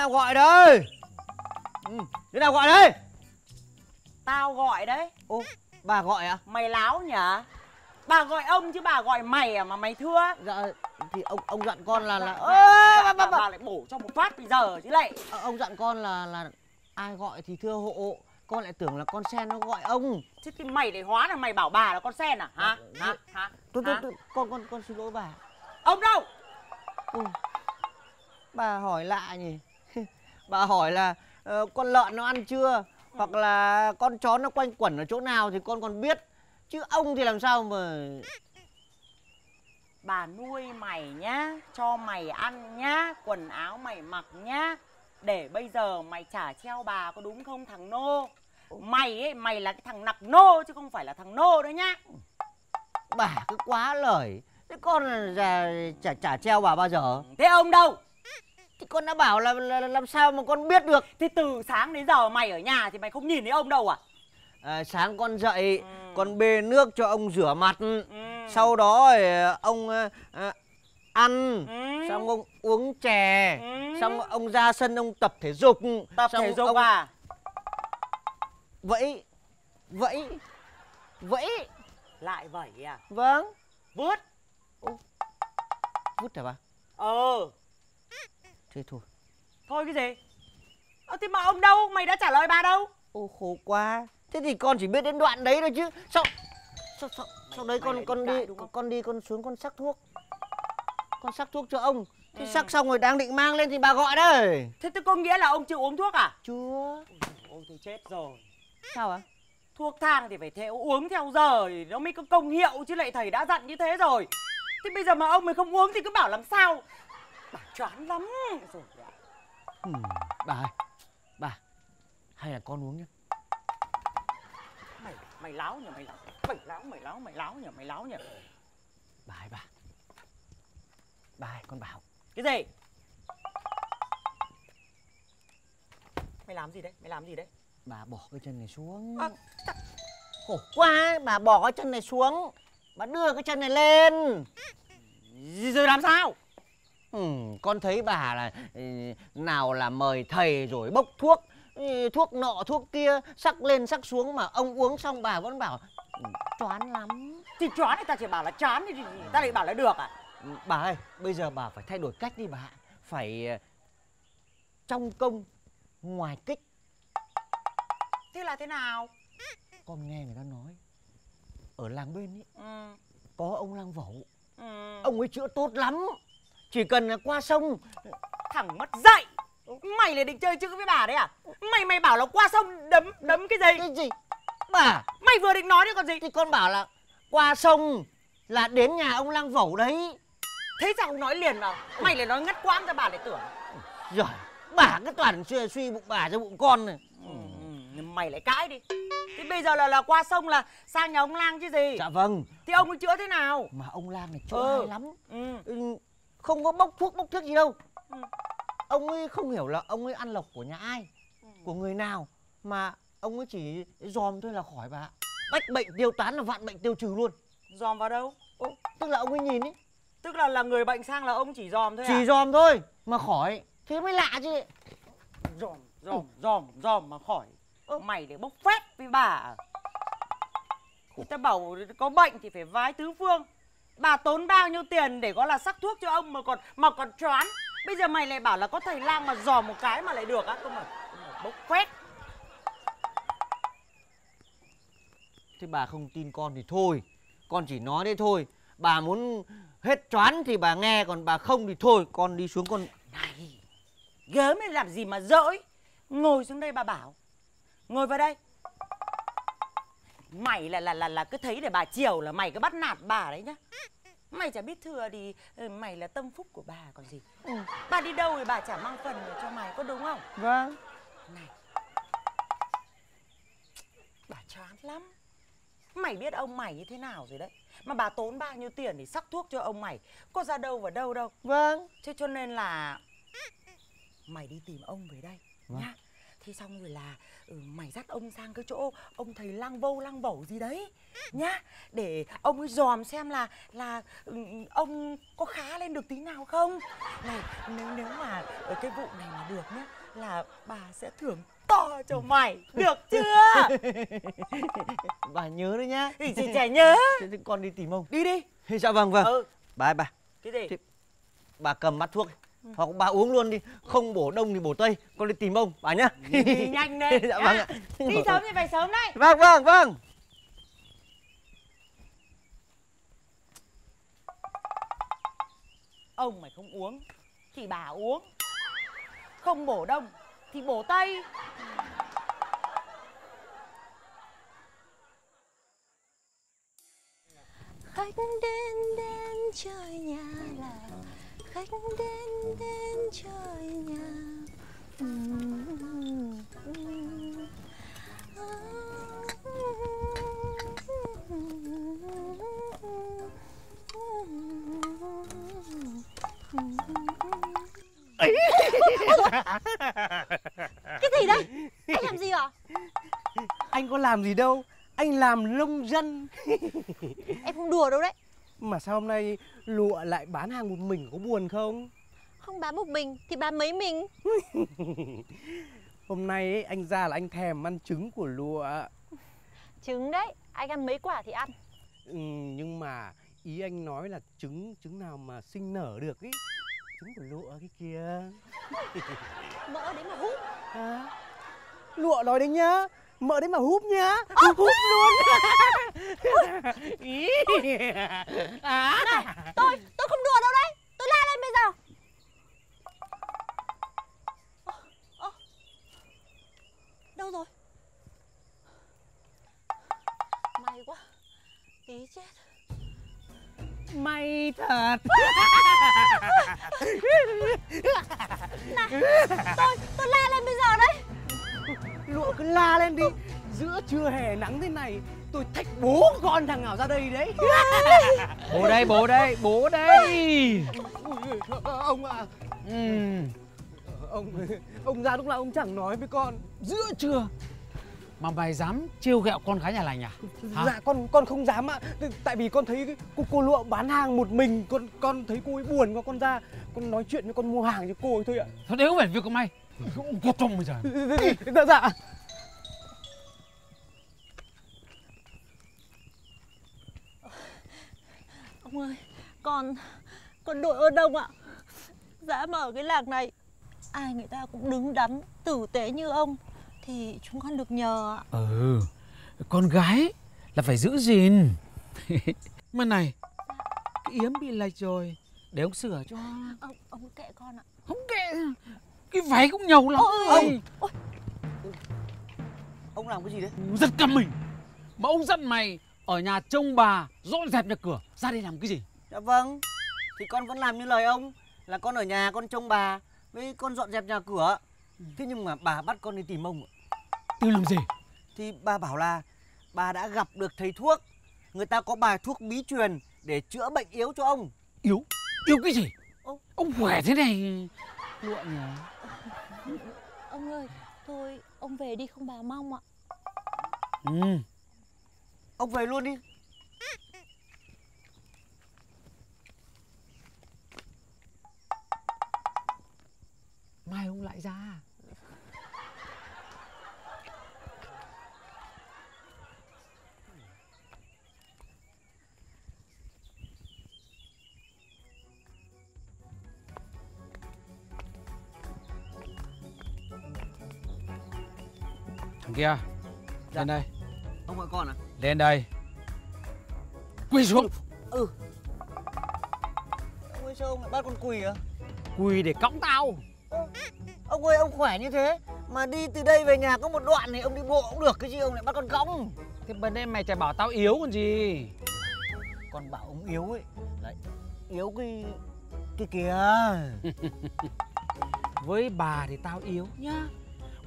nào gọi đây? Ừ. Đứa nào gọi đây? Tao gọi đấy. Ô bà gọi à? Mày láo nhỉ? Bà gọi ông chứ bà gọi mày à mà mày thưa Dạ thì ông ông dặn con là là Ơ, bà, bà, bà, bà lại bổ cho một phát bây giờ chứ lại. Ờ, Ông dặn con là là ai gọi thì thưa hộ. Con lại tưởng là con sen nó gọi ông. Chứ thì mày để hóa là mày bảo bà là con sen à? Hả? Hả? Hả? Tôi, tôi, con con con xin lỗi bà. Ông đâu? Ừ. Bà hỏi lạ nhỉ Bà hỏi là ờ, con lợn nó ăn chưa? Hoặc là con chó nó quanh quẩn ở chỗ nào thì con còn biết? Chứ ông thì làm sao mà Bà nuôi mày nhá Cho mày ăn nhá Quần áo mày mặc nhá. Để bây giờ mày trả treo bà có đúng không thằng nô? Mày ấy mày là cái thằng nặc nô chứ không phải là thằng nô đấy nhá. Bà cứ quá lời. Thế con là trả, trả treo bà bao giờ? Thế ông đâu Thì con đã bảo là, là, là làm sao mà con biết được? Thế từ sáng đến giờ mày ở nhà thì mày không nhìn thấy ông đâu à? À, Sáng con dậy Ừ. Con bê nước cho ông rửa mặt. Ừ. Sau đó thì ông ờ, ờ, ăn. Ừ. Xong ông uống chè. Ừ. Xong ông ra sân ông tập thể dục. Tập Xong thể dục ông à? Vẫy Vẫy Vẫy. Lại vẩy à? Vâng. Vứt. Vứt hả bà? Ờ Thế thôi. Thôi cái gì? Ờ thế mà ông đâu? Mày đã trả lời bà đâu? Ô khổ quá. Thế thì con chỉ biết đến đoạn đấy thôi chứ. Sao Sao, sao, sau đấy mày con con đi con đi con xuống con sắc thuốc. Con sắc thuốc cho ông. Thế Ừ. sắc xong rồi đang định mang lên thì bà gọi đấy Thế tức có nghĩa là ông chưa uống thuốc à? Chưa Ôi tôi chết rồi. Sao ạ? Thuốc thang thì phải theo uống theo giờ thì nó mới có công hiệu chứ lại thầy đã dặn như thế rồi. Thế bây giờ mà ông mới không uống thì cứ bảo làm sao Bà choáng lắm. Rồi ạ. ừ, Bà ơi Bà Hay là con uống nhá. Mày mày láo nhỉ mày láo Mày láo mày láo mày láo nhỉ mày láo nhỉ Bà ơi bà. Bà ơi con bảo. Cái gì? Mày làm gì đấy? Mày làm gì đấy? Bà bỏ cái chân này xuống. À, Khổ quá Bà bỏ cái chân này xuống. Bà đưa cái chân này lên. Rồi làm sao Ừ, con thấy bà là ừ, nào là mời thầy rồi bốc thuốc ừ, thuốc nọ thuốc kia sắc lên sắc xuống mà ông uống xong bà vẫn bảo choán lắm. Thì choán thì ta chỉ bảo là chán thì ta lại bảo là được à? Bà ơi bây giờ bà phải thay đổi cách đi bà phải ờ, trong công ngoài kích. Thế là thế nào? Con nghe người ta nói ở làng bên ấy ừ. có ông lang vẩu. Ừ. ông ấy chữa tốt lắm chỉ cần là qua sông. Thằng mất dạy. Mày lại định chơi chữ với bà đấy à? Mày mày bảo là qua sông đấm đấm cái gì? Cái gì? Bà! Mày vừa định nói đấy còn gì? Thì con bảo là qua sông là đến nhà ông lang vẩu đấy. Thế sao không nói liền vào? Mày lại nói ngắt quãng cho bà lại tưởng. Giời, bà cứ toàn suy, suy bụng bà cho bụng con này. ừ. Mày lại cãi đi. Thế bây giờ là là qua sông là sang nhà ông lang chứ gì? Dạ vâng, Thì ông ấy chữa thế nào? Mà ông lang này chỗ Ừ. hay lắm. ừ. Ừ, không có bốc thuốc bốc thuốc gì đâu. Ừ. Ông ấy không hiểu là ông ấy ăn lộc của nhà ai, Ừ. của người nào. Mà ông ấy chỉ dòm thôi là khỏi bà. ạ. Bách bệnh tiêu tán là vạn bệnh tiêu trừ luôn. Dòm vào đâu Ô, tức là ông ấy nhìn ấy, Tức là là người bệnh sang là ông chỉ dòm thôi chỉ à dòm thôi mà khỏi. Thế mới lạ chứ. Dòm dòm dòm dòm mà khỏi Ừ. Mày để bốc phét với bà à? Người ta bảo có bệnh thì phải vái tứ phương Bà tốn bao nhiêu tiền để có là sắc thuốc cho ông mà còn mà còn choán? Bây giờ mày lại bảo là có thầy lang mà dòm một cái mà lại được á. Cơ mà, bốc phét Thế bà không tin con thì thôi. Con chỉ nói thế thôi. Bà muốn hết choán thì bà nghe còn bà không thì thôi. Con đi xuống con Này Gớm ấy làm gì mà dỗi Ngồi xuống đây bà bảo. Ngồi vào đây Mày là là là là cứ thấy để bà chiều là mày cứ bắt nạt bà đấy nhá. Mày chả biết thừa thì ừ, mày là tâm phúc của bà còn gì. Ừ. Bà đi đâu thì bà chả mang phần cho mày có đúng không? Vâng. Này. Bà chán lắm. Mày biết ông mày như thế nào rồi đấy. Mà bà tốn bao nhiêu tiền để sắc thuốc cho ông mày? Có ra đâu vào đâu đâu. Vâng. Thế cho nên là Mày đi tìm ông về đây Vâng. nhá thế xong rồi là ừ, mày dắt ông sang cái chỗ ông thầy lang vô lang vẩu gì đấy nhá. Để ông ấy dòm xem là là ừ, ông có khá lên được tí nào không? Này nếu nếu mà ở cái vụ này mà được nhá là bà sẽ thưởng to cho mày. Được chưa? Bà nhớ đấy nhá. Thì chị trẻ nhớ. Thế thì con đi tìm ông. Đi đi. Dạ vâng vâng. Ừ. Bà ơi, bà cái gì? Thế- bà cầm mắt thuốc hoặc bà uống luôn đi. Không bổ đông thì bổ tây. Con đi tìm ông. Bà nhá. Đi nhanh lên. Dạ vâng ạ. Đi sớm thì phải sớm đấy. Vâng vâng vâng. Ông mày không uống thì bà uống. Không bổ đông thì bổ tây. Khách đến đến chơi nhà là khách đến đến chơi nhà. Cái gì đây anh làm gì ạ Anh có làm gì đâu. Anh làm nông dân. Em không đùa đâu đấy Mà sao hôm nay lụa lại bán hàng một mình có buồn không? Không bán một mình thì bán mấy mình? Hôm nay ấy, anh ra là anh thèm ăn trứng của lụa. Trứng đấy anh ăn mấy quả thì ăn. Ừ, Nhưng mà ý anh nói là trứng trứng nào mà sinh nở được ý Trứng của lụa cái kia. Mỡ đấy mà hút. À, Lụa nói đấy nhá Mợ đấy mà húp nhá. Húp húp luôn. à. tôi tôi không đùa đâu đấy. Tôi la lên bây giờ. Đâu rồi? May quá. Tí chết. May thật. Tôi tôi la lên bây giờ đấy cứ la lên đi Giữa trưa hè nắng thế này Tôi thách bố con thằng nào ra đây đấy Bố đây, bố đây, bố đây. Ông ạ Ừ. Ông ông ra lúc nào ông chẳng nói với con Giữa trưa mà mày dám trêu ghẹo con gái nhà lành à? Hả? Dạ con con không dám ạ Tại vì con thấy cô, cô Lụa bán hàng một mình Con con thấy cô ấy buồn quá con ra Con nói chuyện với con mua hàng cho cô ấy thôi ạ Thôi đấy không phải việc của mày. Có trông bây giờ. Dạ dạ ông ơi con con đội ơn ông ạ dã mà ở cái làng này ai người ta cũng đứng đắn tử tế như ông thì chúng con được nhờ ạ Ừ, con gái là phải giữ gìn. mà này, cái yếm bị lệch rồi. Để ông sửa cho. ông ông kệ con ạ Không kệ. Cái váy cũng nhầu lắm. Ôi, ôi, ông làm cái gì đấy Giật cả mình. Mà ông dặn mày ở nhà trông bà dọn dẹp nhà cửa. Ra đây làm cái gì? dạ vâng thì con vẫn làm như lời ông là con ở nhà con trông bà với con dọn dẹp nhà cửa thế nhưng mà bà bắt con đi tìm ông Tìm làm gì? thì bà bảo là bà đã gặp được thầy thuốc người ta có bài thuốc bí truyền để chữa bệnh yếu cho ông Yếu. Yếu cái gì? Ô. Ông khỏe thế này. Lụa nhỉ? ông ơi thôi ông về đi không bà mong ạ Ừ. ông về luôn đi. Mai ông lại ra. Thằng kia, lên đây, ông gọi con à lên đây. Quỳ xuống, ừ. Ông ơi sao ông lại bắt con quỳ à quỳ để cõng tao. ông ơi ông khỏe như thế. Mà đi từ đây về nhà có một đoạn thì ông đi bộ cũng được cái gì ông lại bắt con cõng? Thế bên đây mày chả bảo tao yếu còn gì. con bảo ông yếu ấy là yếu cái cái kìa Với bà thì tao yếu nhá.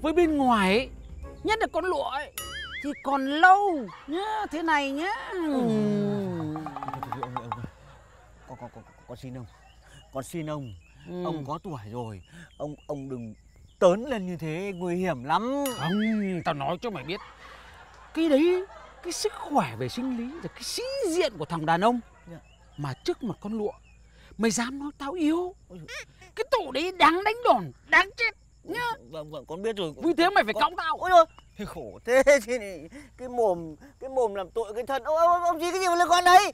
Với bên ngoài ấy Nhất là con lụa ấy Thì còn lâu. Nhá Thế này nhá Ừ. ơi. Con, con, con, con xin ông. Con xin ông. Ừ. ông có tuổi rồi. Ông ông đừng tớn lên như thế nguy hiểm lắm. Không, tao nói cho mày biết. Cái đấy, cái sức khỏe về sinh lý Là cái sĩ diện của thằng đàn ông. Dạ. Mà trước mặt con lụa Mày dám nói tao yếu. Cái tội đấy đáng đánh đòn, đáng chết. Nhá Vâng vâng con biết rồi. Vì thế mày phải Con- cõng tao. Ôi rồi Thì khổ thế thì này, cái mồm cái mồm làm tội cái thân. Ông ông, ông gì cái gì mà liên quan đấy?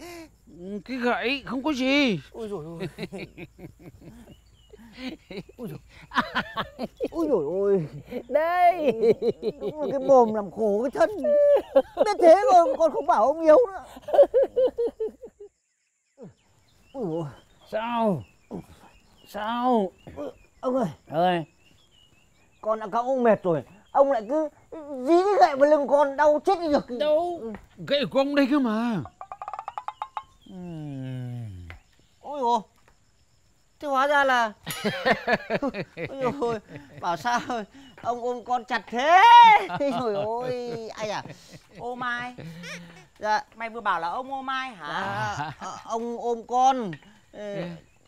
Ừ, Cái gậy không có gì. Ôi rồi ôi. Ôi rồi ôi rồi ôi. Đây. Đúng là cái mồm làm khổ cái thân. Biết thế rồi còn không bảo ông yếu nữa. Dồi ôi. Sao? Sao? Ông ơi. Ơi. Con đã cõng ông mệt rồi. Ông lại cứ dí cái gậy vào lưng con đau chết đi được Đâu? Gậy của ông đây cơ mà. Ôi dồi. Thế hóa ra là ôi ôi bảo sao ông ôm con chặt thế. Rồi ôi ai à? Ô Mai, dạ mày vừa bảo là ông ô Mai hả? à, à, ông ôm con. Ờ,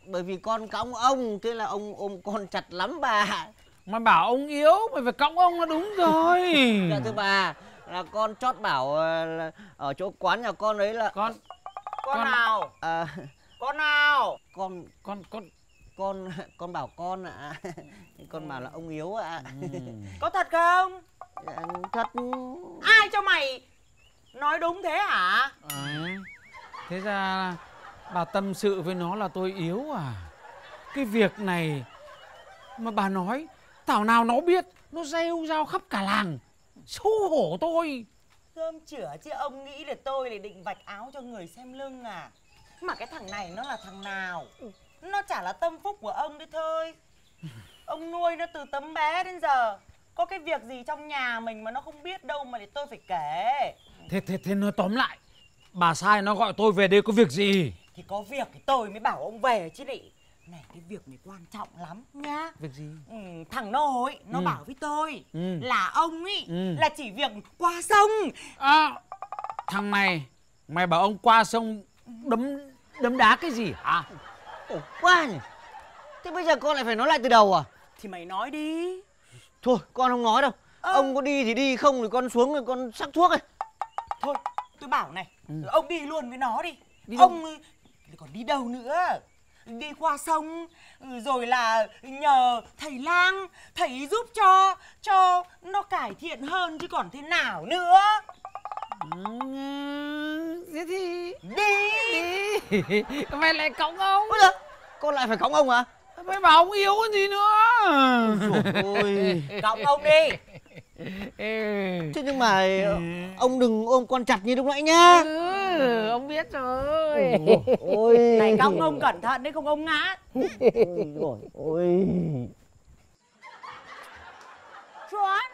bởi vì con cõng ông thế là ông ôm con chặt lắm bà Mày bảo ông yếu Mày phải cõng ông là đúng rồi dạ thưa bà là con chót bảo ờ, là ở chỗ quán nhà con đấy là Con Con, Con- nào? à, Con nào? con Con Con con con bảo con ạ con bảo là ông yếu ạ Có thật không? Dạ, thật Ai cho mày nói đúng thế hả? À, thế ra bà tâm sự với nó là tôi yếu à cái việc này mà bà nói thảo nào nó biết nó rêu rao khắp cả làng. Xấu hổ tôi. Thơm chửa chứ ông nghĩ là tôi để định vạch áo cho người xem lưng à? Mà cái thằng này nó là thằng nào? Nó chả là tâm phúc của ông đấy thôi. Ông nuôi nó từ tấm bé đến giờ. Có cái việc gì trong nhà mình mà nó không biết đâu mà để tôi phải kể? Thế thế thế nói tóm lại. Bà sai nó gọi tôi về đây có việc gì? Thì có việc thì tôi mới bảo ông về chứ lị Này cái việc này quan trọng lắm nhá việc gì ừ, Thằng nội nó Ừ. bảo với tôi Ừ. Là ông ý Ừ. là chỉ việc qua sông à, thằng này mày bảo ông qua sông đấm đấm đá cái gì hả Khổ quá nhỉ thế bây giờ con lại phải nói lại từ đầu à Thì mày nói đi thôi con không nói đâu Ơ. ông có đi thì đi không thì con xuống rồi con sắc thuốc ấy Thôi tôi bảo này Ừ. Ông đi luôn với nó đi, Đi đâu? Ông thì còn đi đâu nữa Đi qua sông ừ, Rồi là nhờ thầy lang Thầy giúp cho Cho nó cải thiện hơn chứ còn thế nào nữa. Thế thì Đi. Đi. Mày lại cõng ông? Ôi con lại phải cõng ông à? Mày bảo ông yếu còn gì nữa? Ôi Cõng ông đi. Thế nhưng mà ông đừng ôm con chặt như lúc nãy nhá. Ừ, ông biết rồi. Ôi Này cõng ông cẩn thận đấy không ông ngã. Ôi ôi. Choán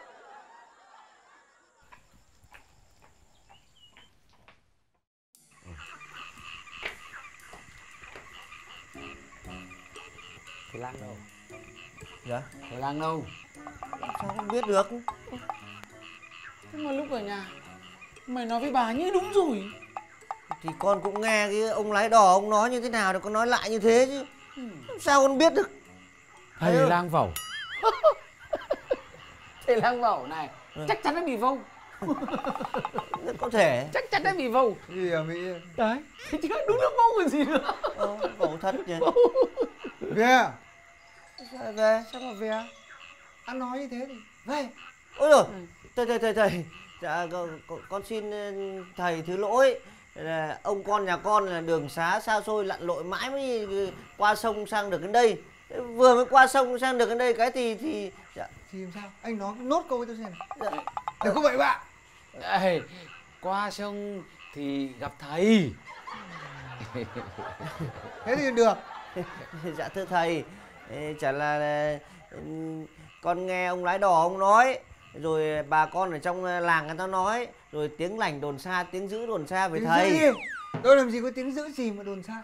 thầy lang đâu? Dạ. Thầy lang đâu? Sao không biết được? Thế mà lúc ở nhà mày nói với bà như đúng rồi thì con cũng nghe cái ông lái đò ông nói như thế nào thì con nói lại như thế chứ. Sao con biết được? Thầy Ừ. lang vẩu. Thầy lang vẩu này Ừ. chắc chắn nó bị vâu. Có thể. Chắc chắn nó bị vâu. Gì à mỹ? Đấy thế chứ đúng là vâu còn gì nữa. Ờ, bầu thật nhỉ. Về sao về? Sao mà về ăn nói như thế thì về. Ôi rồi thầy thầy thầy thầy. Dạ con, con, xin ờ, thầy thứ lỗi là ông con nhà con là đường xá xa xôi lặn lội mãi mới qua sông sang được đến đây. Vừa mới qua sông sang được đến đây cái thì thì dạ, thì làm sao? Anh nói nốt câu với tôi xem dạ, đừng có bậy bạ Đây, qua sông thì gặp thầy. Thế thì được. Dạ thưa thầy ê, chả là con nghe ông lái đò ông nói rồi bà con ở trong ờ, làng người ta nói rồi tiếng lành đồn xa tiếng dữ đồn xa với Tiếng thầy. tôi làm gì có tiếng giữ gì mà đồn xa?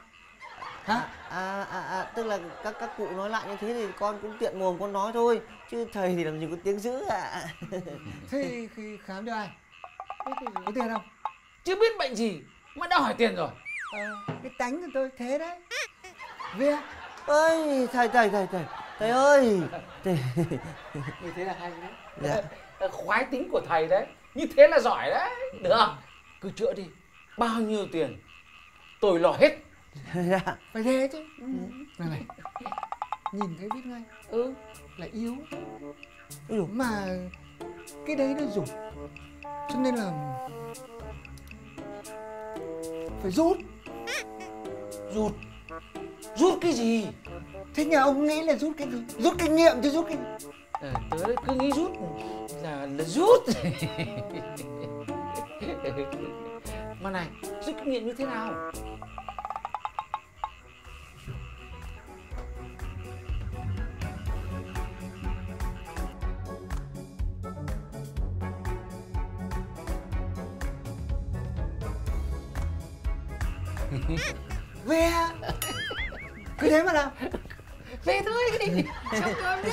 À, à, à, à, tức là các các cụ nói lại như thế thì con cũng tiện mồm con nói thôi chứ thầy thì làm gì có tiếng dữ ạ. Thế khi khám cho ai? Có tiền không? Chưa biết bệnh gì mà đã hỏi tiền rồi. Ờ, cái tánh của tôi thế đấy. Về. Ơi thầy thầy thầy thầy thầy ơi. Thầy... như thế là hay đấy. Dạ khoái tính của thầy đấy. Như thế là giỏi đấy. Được không? Cứ chữa đi. Bao nhiêu tiền? Tôi lo hết. Dạ. Phải thế chứ. Này này. Nhìn thấy biết ngay. Ừ. Là yếu. Ui mà cái đấy nó dùng. Cho nên là phải rút. Rụt rút cái gì? Thế nhà ông nghĩ là rút cái gì? Rút kinh nghiệm chứ rút cái ờ, tớ cứ nghĩ rút là là rút. Mà này rút kinh nghiệm như thế nào? Về cứ thế mà làm về thôi.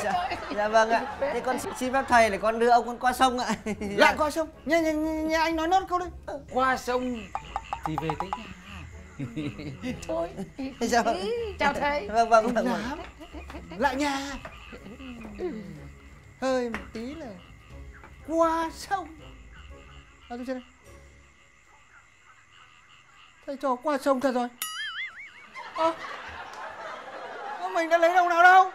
Dạ, dạ vâng ạ. Thế con xin- phép thầy để con đưa ông con qua sông ạ. Lại qua sông? Nhà, nhà, nhà anh nói nốt câu đấy qua sông thì về tới nhà. Thôi dạ vâng. chào thầy. Vâng vâng vâng, vâng. lại nhà. Hơi một tí là qua sông. À, tôi xem đây thầy trò qua sông thật rồi. Ơ à, mình đã lấy đồng nào đâu.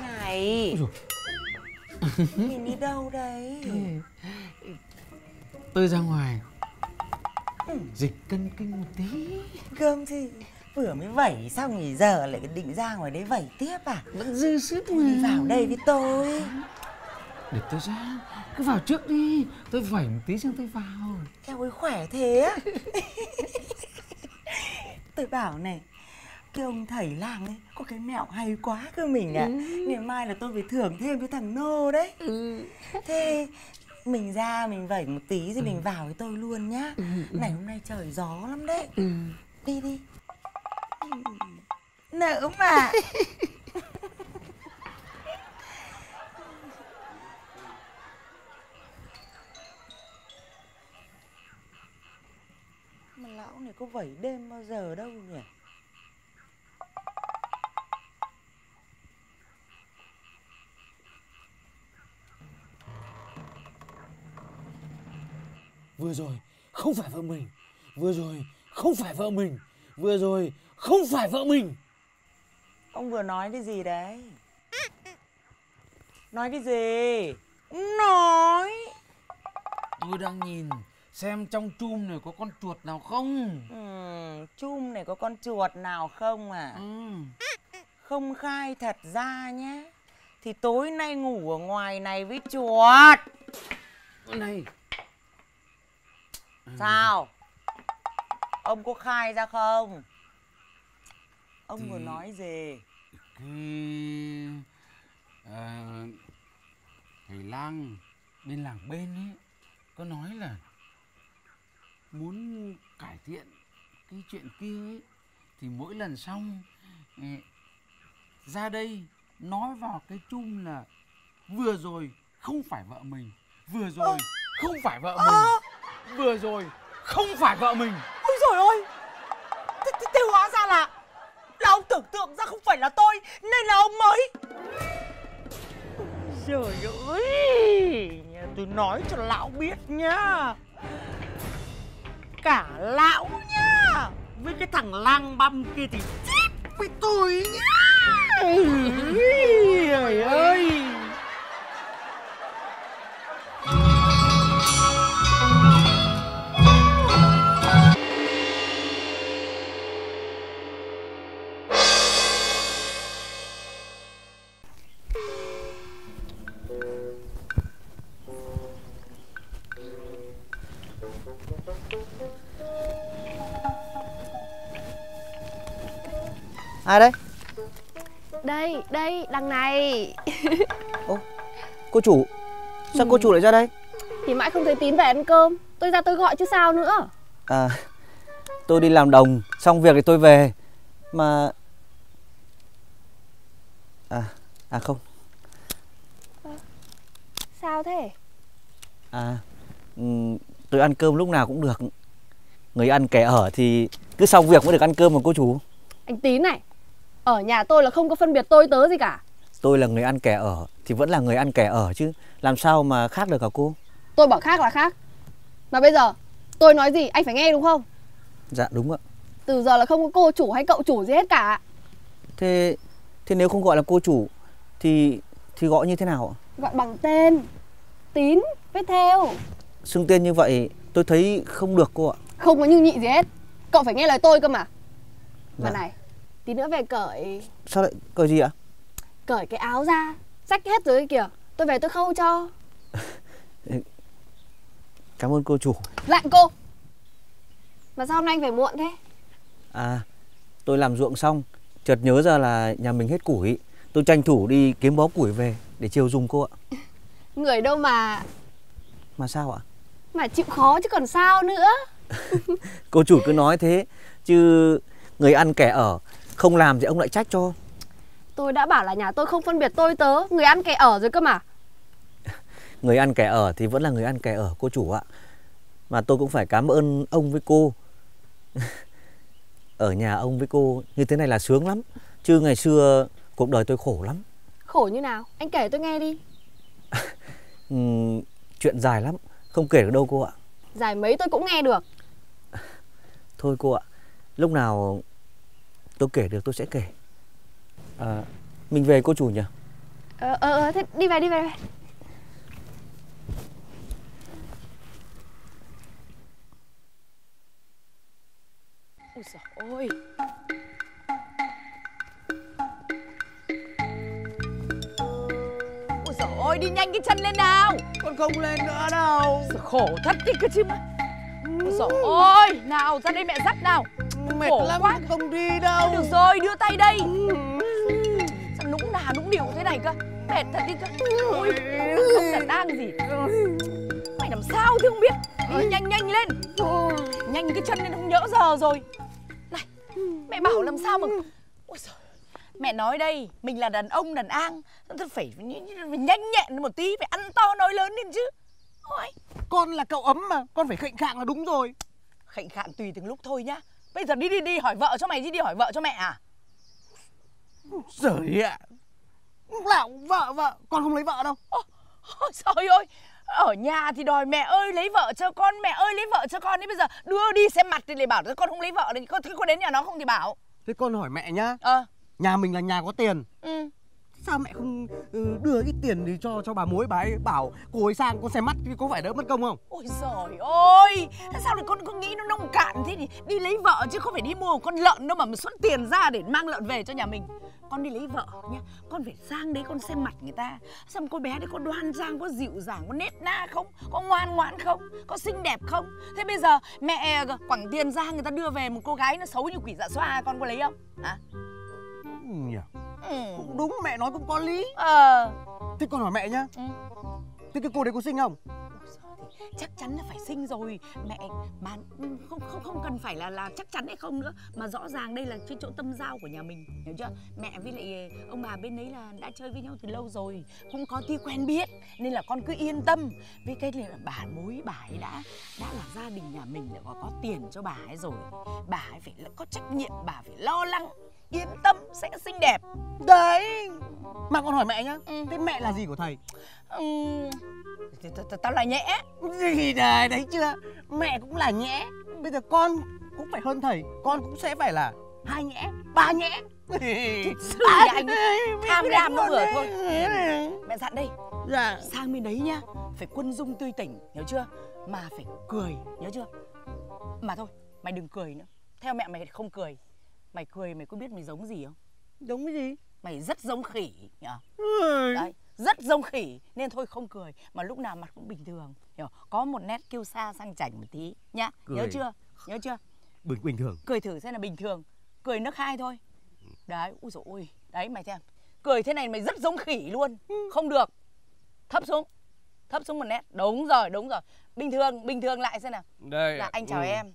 Này. Nhìn đi đâu đấy? Tôi ra ngoài. Dịch cân kinh một tí. Cơm gì Vừa mới vẩy xong thì giờ lại định ra ngoài đấy vẩy tiếp à? Vẫn dư sức Đi mà. vào đây với tôi. Để tôi ra. Cứ vào trước đi. Tôi vẩy một tí xong tôi vào. Eo ơi khỏe thế. Á Tôi bảo này Cái ông thầy làng ấy Có cái mẹo hay quá cơ mình ạ. Ngày mai là tôi phải thưởng thêm với thằng Nô đấy. Thế mình ra mình vẩy một tí rồi mình vào với tôi luôn nhá. Này hôm nay trời gió lắm đấy. Đi đi Nỡ mà. Mà lão này có vẩy đêm bao giờ đâu nhỉ? Vừa rồi không phải vợ mình vừa rồi không phải vợ mình vừa rồi không phải vợ mình. Ông vừa nói cái gì đấy? Nói cái gì? Nói. Tôi đang nhìn xem trong chum này có con chuột nào không. Ừ, Chum này có con chuột nào không à? Ừ. Không khai thật ra nhé. Thì tối nay ngủ ở ngoài này với chuột. Này. Sao? Ông có khai ra không Ông vừa nói gì cái ờ, thầy lang bên làng bên ấy có nói là muốn cải thiện cái chuyện kia ấy thì mỗi lần xong ừ, ra đây nói vào cái chung là vừa rồi không phải vợ mình vừa rồi không phải vợ mình vừa rồi không phải vợ mình. Ôi rồi ôi thế, thế, thế hóa ra là Là ông tưởng tượng ra không phải là tôi, Nên là ông mới Trời ơi, nhà Tôi nói cho lão biết nhá. Cả lão nhá. Với cái thằng lang băm kia thì chết với tôi nhá. Trời ơi. Ai đấy? Đây, đây, đằng này. Cô chủ sao cô chủ lại ra đây? Thì mãi không thấy tín về ăn cơm. Tôi ra tôi gọi chứ sao nữa. À tôi đi làm đồng xong việc thì tôi về. Mà à à không. Sao thế? À, ừm, tôi ăn cơm lúc nào cũng được. Người ăn kẻ ở thì cứ xong việc mới được ăn cơm mà cô chủ. Anh Tín này Ở nhà tôi là không có phân biệt tôi tớ gì cả Tôi là người ăn kẻ ở thì vẫn là người ăn kẻ ở chứ. Làm sao mà khác được hả cô? Tôi bảo khác là khác Mà bây giờ tôi nói gì anh phải nghe đúng không Dạ đúng ạ. Từ giờ là không có cô chủ hay cậu chủ gì hết cả Thế thế nếu không gọi là cô chủ thì thì gọi như thế nào ạ? Gọi bằng tên Tín Viết theo Xưng tên như vậy tôi thấy không được cô ạ. Không có như nhị gì hết Cậu phải nghe lời tôi cơ mà Mà Dạ. này Tí nữa về cởi Sao lại cởi gì ạ? Cởi cái áo ra Rách hết rồi kìa Tôi về tôi khâu cho Cảm ơn cô chủ. Lạnh cô Mà sao hôm nay anh về muộn thế À, tôi làm ruộng xong, chợt nhớ ra là nhà mình hết củi. Tôi tranh thủ đi kiếm bó củi về để chiều dùng cô ạ. Người đâu mà Mà sao ạ? Mà chịu khó chứ còn sao nữa Cô chủ cứ nói thế, chứ người ăn kẻ ở, không làm thì ông lại trách cho. Tôi đã bảo là nhà tôi không phân biệt tôi tớ Người ăn kẻ ở rồi cơ mà Người ăn kẻ ở thì vẫn là người ăn kẻ ở cô chủ ạ. Mà tôi cũng phải cảm ơn ông với cô. ở nhà ông với cô như thế này là sướng lắm. Chứ ngày xưa cuộc đời tôi khổ lắm. Khổ như nào Anh kể tôi nghe đi Ừm, chuyện dài lắm, không kể được đâu cô ạ. Dài mấy tôi cũng nghe được Thôi cô ạ, lúc nào tôi kể được tôi sẽ kể. À, mình về cô chủ nhỉ? Ờ ờ ờ, thế đi về đi về. Ôi giời ơi Ôi giời ơi đi nhanh cái chân lên nào Con không lên nữa đâu Khổ thật đi cơ chứ mà Ôi ơi Nào ra đây mẹ dắt nào. Mệt Khổ lắm quá. không đi đâu. Được rồi đưa tay đây. Sao nũng nà nũng điệu thế này cơ? Mệt thật đi cơ. Ôi không là đang gì. Mày làm sao thì không biết? Đi nhanh nhanh lên. Nhanh cái chân lên không nhỡ giờ rồi. Này mẹ bảo làm sao mà Ôi giời. Mẹ nói đây, mình là đàn ông, đàn an. Phải, phải nhanh nhẹn một tí, phải ăn to nói lớn lên chứ Ôi, Con là cậu ấm mà Con phải khệnh khạng là đúng rồi. Khệnh khạng tùy từng lúc thôi nhá. Bây giờ đi đi đi hỏi vợ cho mày chứ đi hỏi vợ cho mẹ à? Giời ạ. Cũng vợ vợ Con không lấy vợ đâu. Ôi trời ơi Ở nhà thì đòi mẹ ơi lấy vợ cho con Mẹ ơi lấy vợ cho con. Thế bây giờ đưa đi xem mặt thì lại bảo là con không lấy vợ. Thì con, con đến nhà nó không thì bảo. Thế con hỏi mẹ nhá. Ờ. Nhà mình là nhà có tiền. Ừ. Sao mẹ không ừ, đưa cái tiền thì cho cho bà mối? Bà ấy bảo cô ấy sang con xem mắt thì có phải đỡ mất công không? Ôi giời ơi! Sao lại con con nghĩ nó nông cạn thế thì Đi lấy vợ chứ không phải đi mua một con lợn đâu mà mình xuất tiền ra để mang lợn về cho nhà mình. Con đi lấy vợ nhá Con phải sang đấy con xem mặt người ta. Xem cô bé đấy có đoan trang, có dịu dàng, có nết na không? Có ngoan ngoãn không? Có xinh đẹp không? Thế bây giờ mẹ ờ, quẳng tiền ra người ta đưa về một cô gái nó xấu như quỷ dạ xoa Con có lấy không? Hả? à? Nhỉ. ừ. Cũng đúng mẹ nói cũng có lý. Ờ. Thế con hỏi mẹ nhá. Ừ. Thế cái cô đấy có xinh không? Chắc chắn là phải sinh rồi. Mẹ mà không không không cần phải là là chắc chắn hay không nữa. Mà rõ ràng đây là cái chỗ tâm giao của nhà mình hiểu chưa? Mẹ với lại ông bà bên đấy là đã chơi với nhau từ lâu rồi cũng có tí quen biết nên là con cứ yên tâm. Với cái là bà mối bà ấy đã đã là gia đình nhà mình lại có có tiền cho bà ấy rồi. Bà ấy phải có trách nhiệm bà phải lo lắng yên tâm sẽ xinh đẹp. Đấy. Mà con hỏi mẹ nhá. Ừ. Thế mẹ là gì của thầy? T- tao là nhẽ. Gì đấy, đấy chưa? Mẹ cũng là nhẽ. Bây giờ con cũng phải hơn thầy. Con cũng sẽ phải là hai nhẽ, ba nhẽ. Sự anh ấy tham lam nó vừa thôi. Mẹ dặn đây. Dạ. Sang bên đấy nhá. Phải quân dung tươi tỉnh hiểu chưa? Mà phải cười nhớ chưa? Mà thôi mày đừng cười nữa. Theo mẹ mày không cười mày cười mày có biết mày giống gì không? Giống cái gì? mày rất giống khỉ nhở đấy rất giống khỉ nên thôi không cười. Mà lúc nào mặt cũng bình thường hiểu có một nét kiêu sa sang chảnh một tí nhá. Nhớ Cười. chưa? Nhớ chưa? Bình, bình thường. Cười thử xem là bình thường. Cười nước hai thôi. Đấy ui dồi ôi. Đấy mày xem. Cười thế này mày rất giống khỉ luôn. Không được. Thấp xuống. Thấp xuống một nét. Đúng rồi đúng rồi. Bình thường bình thường lại xem nào. Đây là anh chào ừ. em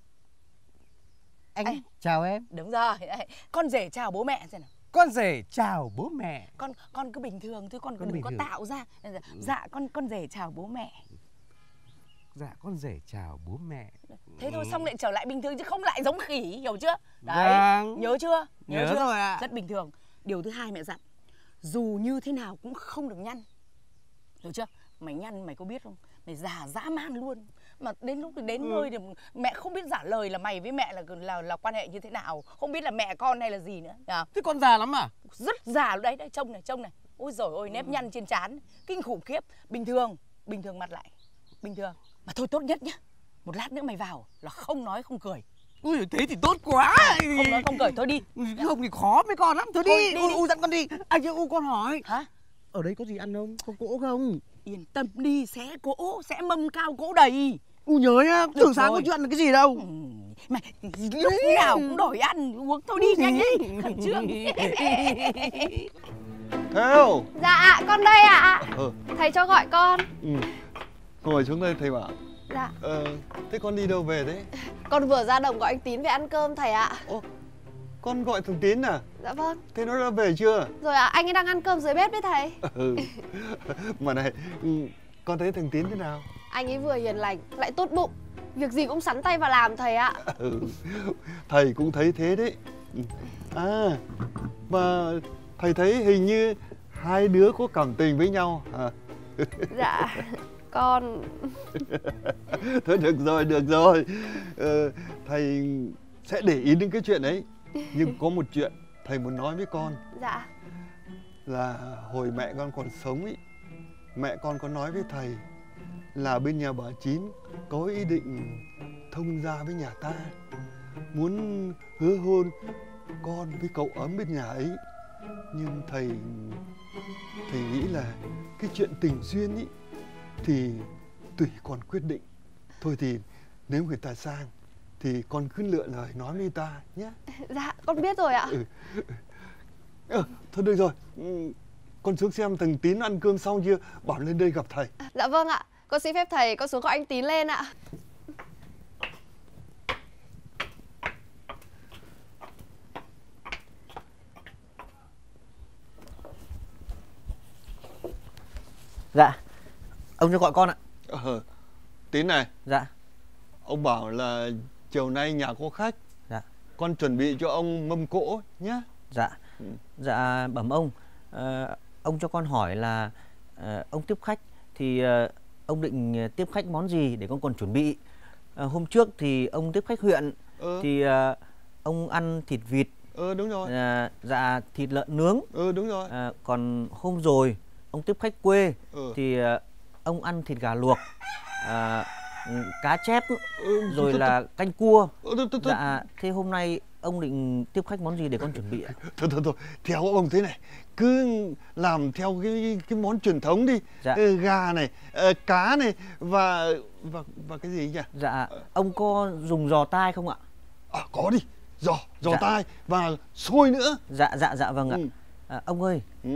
Anh Anh- chào em. Đúng rồi đấy. con rể chào bố mẹ xem nào. Con rể chào bố mẹ. Con con cứ bình thường thôi con, Con đừng có thường. tạo ra. Dạ con con rể chào bố mẹ. Dạ con rể chào bố mẹ. Thế thôi xong lại trở lại bình thường chứ không lại giống khỉ hiểu chưa? Đấy Vâng. nhớ chưa? Nhớ chưa? rồi ạ. rất bình thường. Điều thứ hai mẹ dặn dù như thế nào cũng không được nhăn. Hiểu chưa? Mày nhăn mày có biết không? Mày giả dã man luôn mà đến lúc đến Ừ. nơi thì mẹ không biết giả lời là mày với mẹ là là là quan hệ như thế nào. Không biết là mẹ con hay là gì nữa nhá thế con già lắm à? Rất già đấy đấy trông này trông này. Ôi rồi ôi nếp nhăn trên trán. Kinh khủng khiếp. Bình thường bình thường mặt lại. Bình thường. Mà thôi tốt nhất nhá. Một lát nữa mày vào là không nói không cười. Ui thế thì tốt quá. Không nói không cười thôi đi. Không thì khó với con lắm. Thôi đi. Thôi, đi, u, đi. u dẫn con đi. Anh chứ u con hỏi. Hả? Ở đây có gì ăn không? Có cỗ không? Yên tâm đi sẽ cỗ sẽ mâm cao cỗ đầy u nhớ nhá từ sáng có chuyện là cái gì đâu. Ừ, mày lúc nào cũng đổi ăn uống thôi đi nhanh đi khẩn trương. Theo Dạ ạ, con đây ạ. Ờ, Thầy cho gọi con. Ừ. Ngồi xuống đây thầy bảo. Dạ. Ờ, thế con đi đâu về thế? Con vừa ra đồng gọi anh Tín về ăn cơm thầy ạ. Ô, con gọi thằng Tín à? Dạ vâng. Thế nó đã về chưa? Rồi ạ, anh ấy đang ăn cơm dưới bếp đấy thầy. Ừ. Mà này, ừ, con thấy thằng Tín thế nào? Anh ấy vừa hiền lành, lại tốt bụng Việc gì cũng sắn tay vào làm thầy ạ Ừ. Thầy cũng thấy thế đấy. À, mà thầy thấy hình như hai đứa có cảm tình với nhau à? Dạ Con Thôi được rồi, được rồi ờ, Thầy sẽ để ý đến cái chuyện ấy Nhưng có một chuyện thầy muốn nói với con Dạ là hồi mẹ con còn sống ý mẹ con có nói với thầy là bên nhà bà chín có ý định thông gia với nhà ta. Muốn hứa hôn con với cậu ấm bên nhà ấy. Nhưng thầy thầy nghĩ là cái chuyện tình duyên ý thì tùy con quyết định. Thôi thì nếu người ta sang thì con cứ lựa lời nói với ta nhé. Dạ con biết rồi ạ. Ừ. Ờ, thôi được rồi. Ừ, con xuống xem thằng tín ăn cơm xong chưa? Bảo lên đây gặp thầy. Dạ vâng ạ Con xin phép thầy, con xuống gọi anh Tín lên ạ. Dạ Ông cho gọi con ạ. Ờ, tín này. Dạ. Ông bảo là chiều nay nhà có khách. Dạ. con chuẩn bị cho ông mâm cỗ nhé Dạ. Ừ. Dạ bẩm ông. Ờ, Ông cho con hỏi là ờ, Ông tiếp khách Thì ờ, ông định ờ, tiếp khách món gì để con còn chuẩn bị? Ờ, Hôm trước thì ông tiếp khách huyện ờ, Thì ờ, ông ăn thịt vịt ờ đúng rồi. ờ, Dạ thịt lợn nướng. Ờ đúng rồi. Ờ, Còn hôm rồi Ông tiếp khách quê ờ, Thì ờ, ông ăn thịt gà luộc. Ờ, Cá chép ừ, Rồi thôi, là canh cua Dạ thế hôm nay ông định tiếp khách món gì để con chuẩn bị ạ? thôi, thôi, thôi, theo ông thế này cứ làm theo cái cái món truyền thống đi Dạ. Ờ, gà này ờ, cá này và và và cái gì nhỉ Dạ, ông có dùng giò tai không ạ? à, có đi giò giò Dạ. tai và xôi nữa Dạ, dạ, dạ vâng ạ. ừ, À, ông ơi, ừ,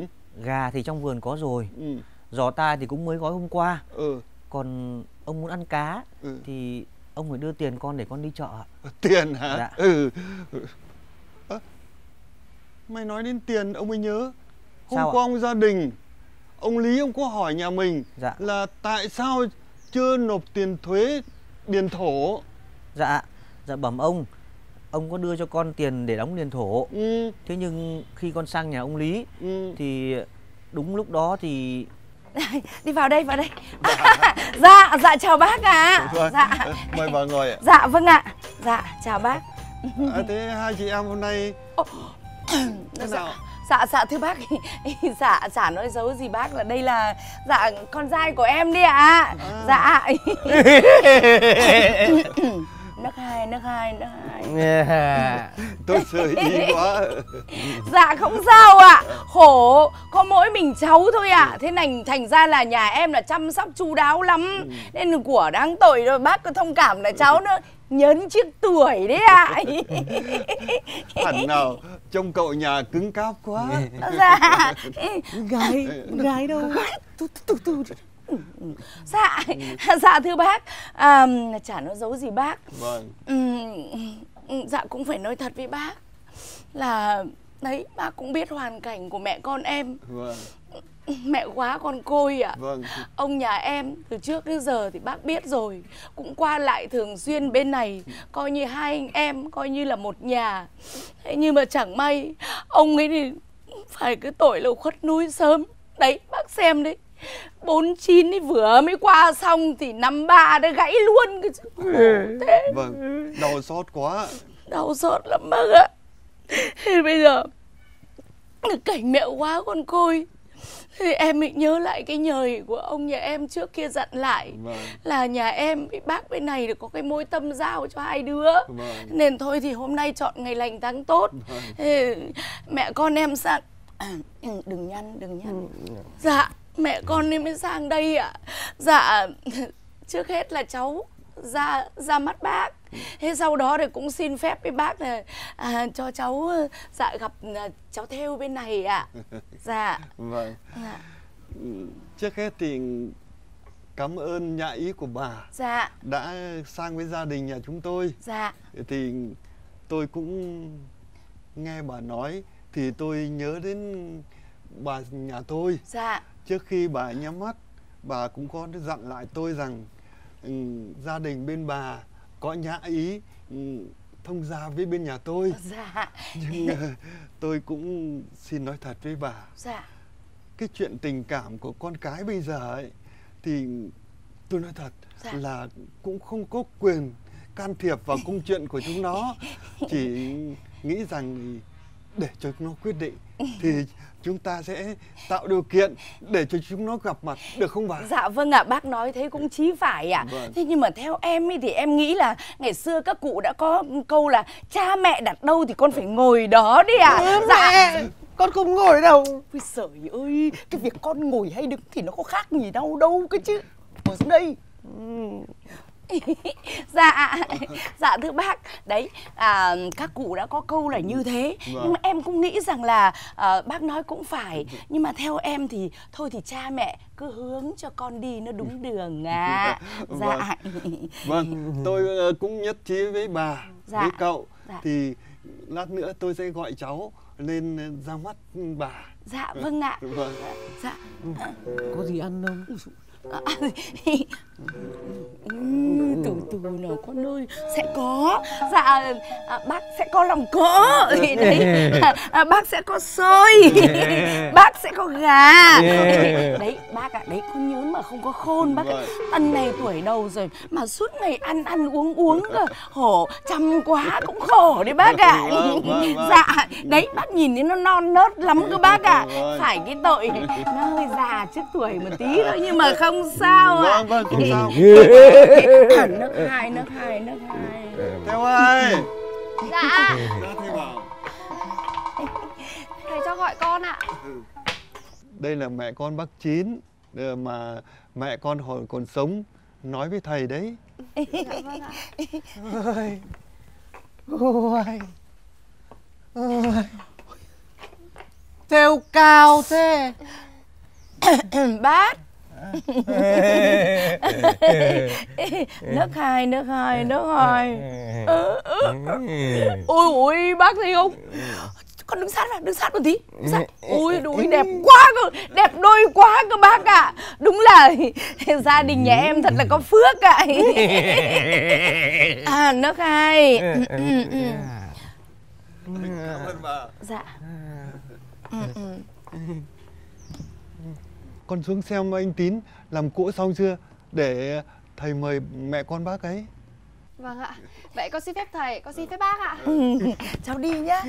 gà thì trong vườn có rồi, ừ, giò tai thì cũng mới gói hôm qua. ừ, Còn ông muốn ăn cá ừ. thì ông phải đưa tiền con để con đi chợ ạ. tiền hả Dạ. ừ Ơ, mày nói đến tiền ông mới nhớ hôm Sao ạ? qua ông gia đình ông lý ông có hỏi nhà mình Dạ. là tại sao chưa nộp tiền thuế điền thổ Dạ, dạ bẩm ông, ông có đưa cho con tiền để đóng tiền thổ. ừ, Thế nhưng khi con sang nhà ông Lý ừ. thì đúng lúc đó thì đi vào đây vào đây. Dạ dạ chào bác ạ. Thôi, dạ. Mời bà ngồi ạ. Dạ vâng ạ. Dạ chào bác. À, thế hai chị em hôm nay thế nào? Dạ dạ thưa bác. Dạ dạ nói dấu gì bác là đây là dạ con trai của em đi ạ. Dạ nước hai nước hai nước hai. Tôi sợ ý quá. Dạ không sao ạ. Khổ có mỗi mình cháu thôi ạ. Thế thành thành ra là nhà em là chăm sóc chu đáo lắm. Nên của đáng tội rồi bác có thông cảm là cháu nữa nhấn chiếc tuổi đấy ạ. Hẳn nào trông cậu nhà cứng cáp quá. Dạ. Gái gái đâu? Từ từ từ. Dạ dạ thưa bác. À, chả nói dấu gì bác. Vâng. Dạ cũng phải nói thật với bác là đấy bác cũng biết hoàn cảnh của mẹ con em. Vâng. Mẹ quá con côi ạ. Vâng. Ông nhà em từ trước đến giờ thì bác biết rồi cũng qua lại thường xuyên bên này coi như hai anh em coi như là một nhà. Thế nhưng mà chẳng may ông ấy thì phải cái tội là khuất núi sớm. Đấy bác xem đấy bốn chín thì vừa mới qua xong thì năm ba đã gãy luôn cái khổ thế. Vâng đau xót quá. Đau xót lắm bác ạ. Thế bây giờ cảnh mẹ quá con côi. Thì em bị nhớ lại cái nhời của ông nhà em trước kia dặn lại vâng. là nhà em với bác bên này được có cái mối tâm giao cho hai đứa. Vâng. Nên thôi thì hôm nay chọn ngày lành tháng tốt. Vâng. Mẹ con em sang đừng nhăn đừng nhăn. Dạ mẹ con em mới sang đây ạ. Dạ trước hết là cháu ra ra mắt bác. Thế sau đó thì cũng xin phép với bác là à, cho cháu dạ gặp à, cháu theo bên này ạ. Dạ. Vâng. Dạ. Trước hết thì cảm ơn nhà ý của bà dạ. đã sang với gia đình nhà chúng tôi. Dạ. Thì tôi cũng nghe bà nói thì tôi nhớ đến bà nhà tôi. Dạ trước khi bà nhắm mắt bà cũng có dặn lại tôi rằng ừ, gia đình bên bà có nhã ý ừ, thông gia với bên nhà tôi. Dạ. Nhưng tôi cũng xin nói thật với bà. Dạ. Cái chuyện tình cảm của con cái bây giờ ấy thì tôi nói thật Dạ. là cũng không có quyền can thiệp vào công chuyện của chúng nó. Chỉ nghĩ rằng để cho chúng nó quyết định thì chúng ta sẽ tạo điều kiện để cho chúng nó gặp mặt được không bà Dạ vâng ạ, bác nói thế cũng chí phải ạ. Vâng. Thế nhưng mà theo em ấy thì em nghĩ là ngày xưa các cụ đã có câu là cha mẹ đặt đâu thì con phải ngồi đó đi ạ. Dạ. con không ngồi đâu Ôi trời ơi, cái việc con ngồi hay đứng thì nó có khác gì đâu đâu cơ chứ. Ngồi xuống đây. dạ. Dạ thưa bác. Đấy à, các cụ đã có câu là như thế. Vâng. nhưng mà em cũng nghĩ rằng là à, bác nói cũng phải. Nhưng mà theo em thì thôi thì cha mẹ cứ hướng cho con đi nó đúng đường ạ dạ. Vâng tôi ờ, cũng nhất trí với bà Dạ. với cậu. Dạ. thì lát nữa tôi sẽ gọi cháu lên ờ, ra mắt bà. Dạ vâng ạ. Vâng. Dạ. Có gì ăn không? À, từ từ nào con ơi sẽ có. Dạ à, bác sẽ có lòng cỗ đấy à, bác sẽ có xôi bác sẽ có gà. Đấy bác ạ đấy con nhớ mà không có khôn bác ạ. Tân này tuổi đầu rồi mà suốt ngày ăn ăn uống uống cơ. Khổ chăm quá cũng khổ đấy bác ạ. Vâng. dạ đấy bác nhìn thấy nó non nớt lắm cơ bác ạ. Vâng. phải cái tội nó hơi già trước tuổi một tí thôi nhưng mà không sao ạ. Vâng vâng không sao. Nước hai nước hai nước hai. Theo ơi Dạ. Ra thầy cho gọi con ạ. Đây là mẹ con bác chín mà mẹ con hồi còn sống nói với thầy đấy. Dạ vâng ạ. Ôi ôi ôi. Theo cao thế. Bác nước hai nước hai nước hai. Ôi ôi bác thấy không? Con đứng sát vào đứng sát một tí đứng sát. Ôi đôi đẹp quá cơ đẹp đôi quá cơ bác ạ. Đúng là gia đình nhà em thật là có phước ạ. À nước hai. Ừ, ừ, ừ. cảm ơn bà. Dạ. Ừ, ừ. Con xuống xem anh tín làm cỗ xong chưa để thầy mời mẹ con bác ấy? Vâng ạ. Vậy con xin phép thầy, con xin phép bác ạ. Ừ, cháu đi nhá.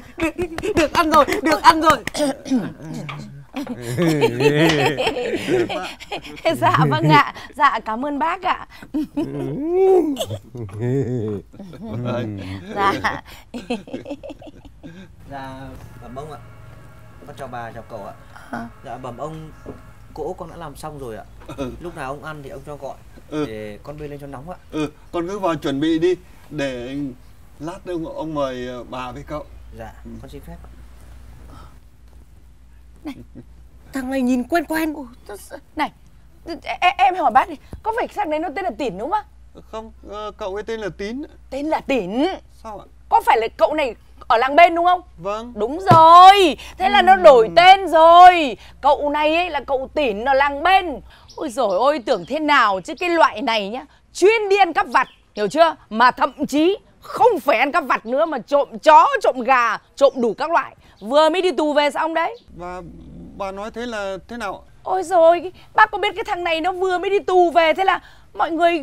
Được ăn rồi được ăn rồi. Dạ vâng ạ. Dạ cảm ơn bác ạ. Dạ. Dạ bẩm ông ạ. Con chào bà chào cậu ạ. Dạ bẩm ông cỗ con đã làm xong rồi ạ. Lúc nào ông ăn thì ông cho gọi Ừ. để con bê lên cho nóng ạ. Ừ con cứ vào chuẩn bị đi để lát ông ông mời ờ, bà với cậu. Dạ con xin phép ạ. Thằng này nhìn quen quen. Này em, em hỏi bác đi có phải thằng đấy nó tên là tỉn đúng không ạ không ờ, cậu ấy tên là tín. Tên là tỉn. Sao ạ? Có phải là cậu này ở làng bên đúng không? Vâng. Đúng rồi, thế là nó đổi tên rồi. Cậu này ấy là cậu tỉn ở làng bên. Ôi dồi ôi, tưởng thế nào chứ cái loại này nhá. Chuyên đi ăn cắp vặt, hiểu chưa? Mà thậm chí không phải ăn cắp vặt nữa Mà trộm chó, trộm gà, trộm đủ các loại. Vừa mới đi tù về xong đấy. Và bà nói thế là thế nào Ôi rồi, bác có biết cái thằng này nó vừa mới đi tù về Thế là mọi người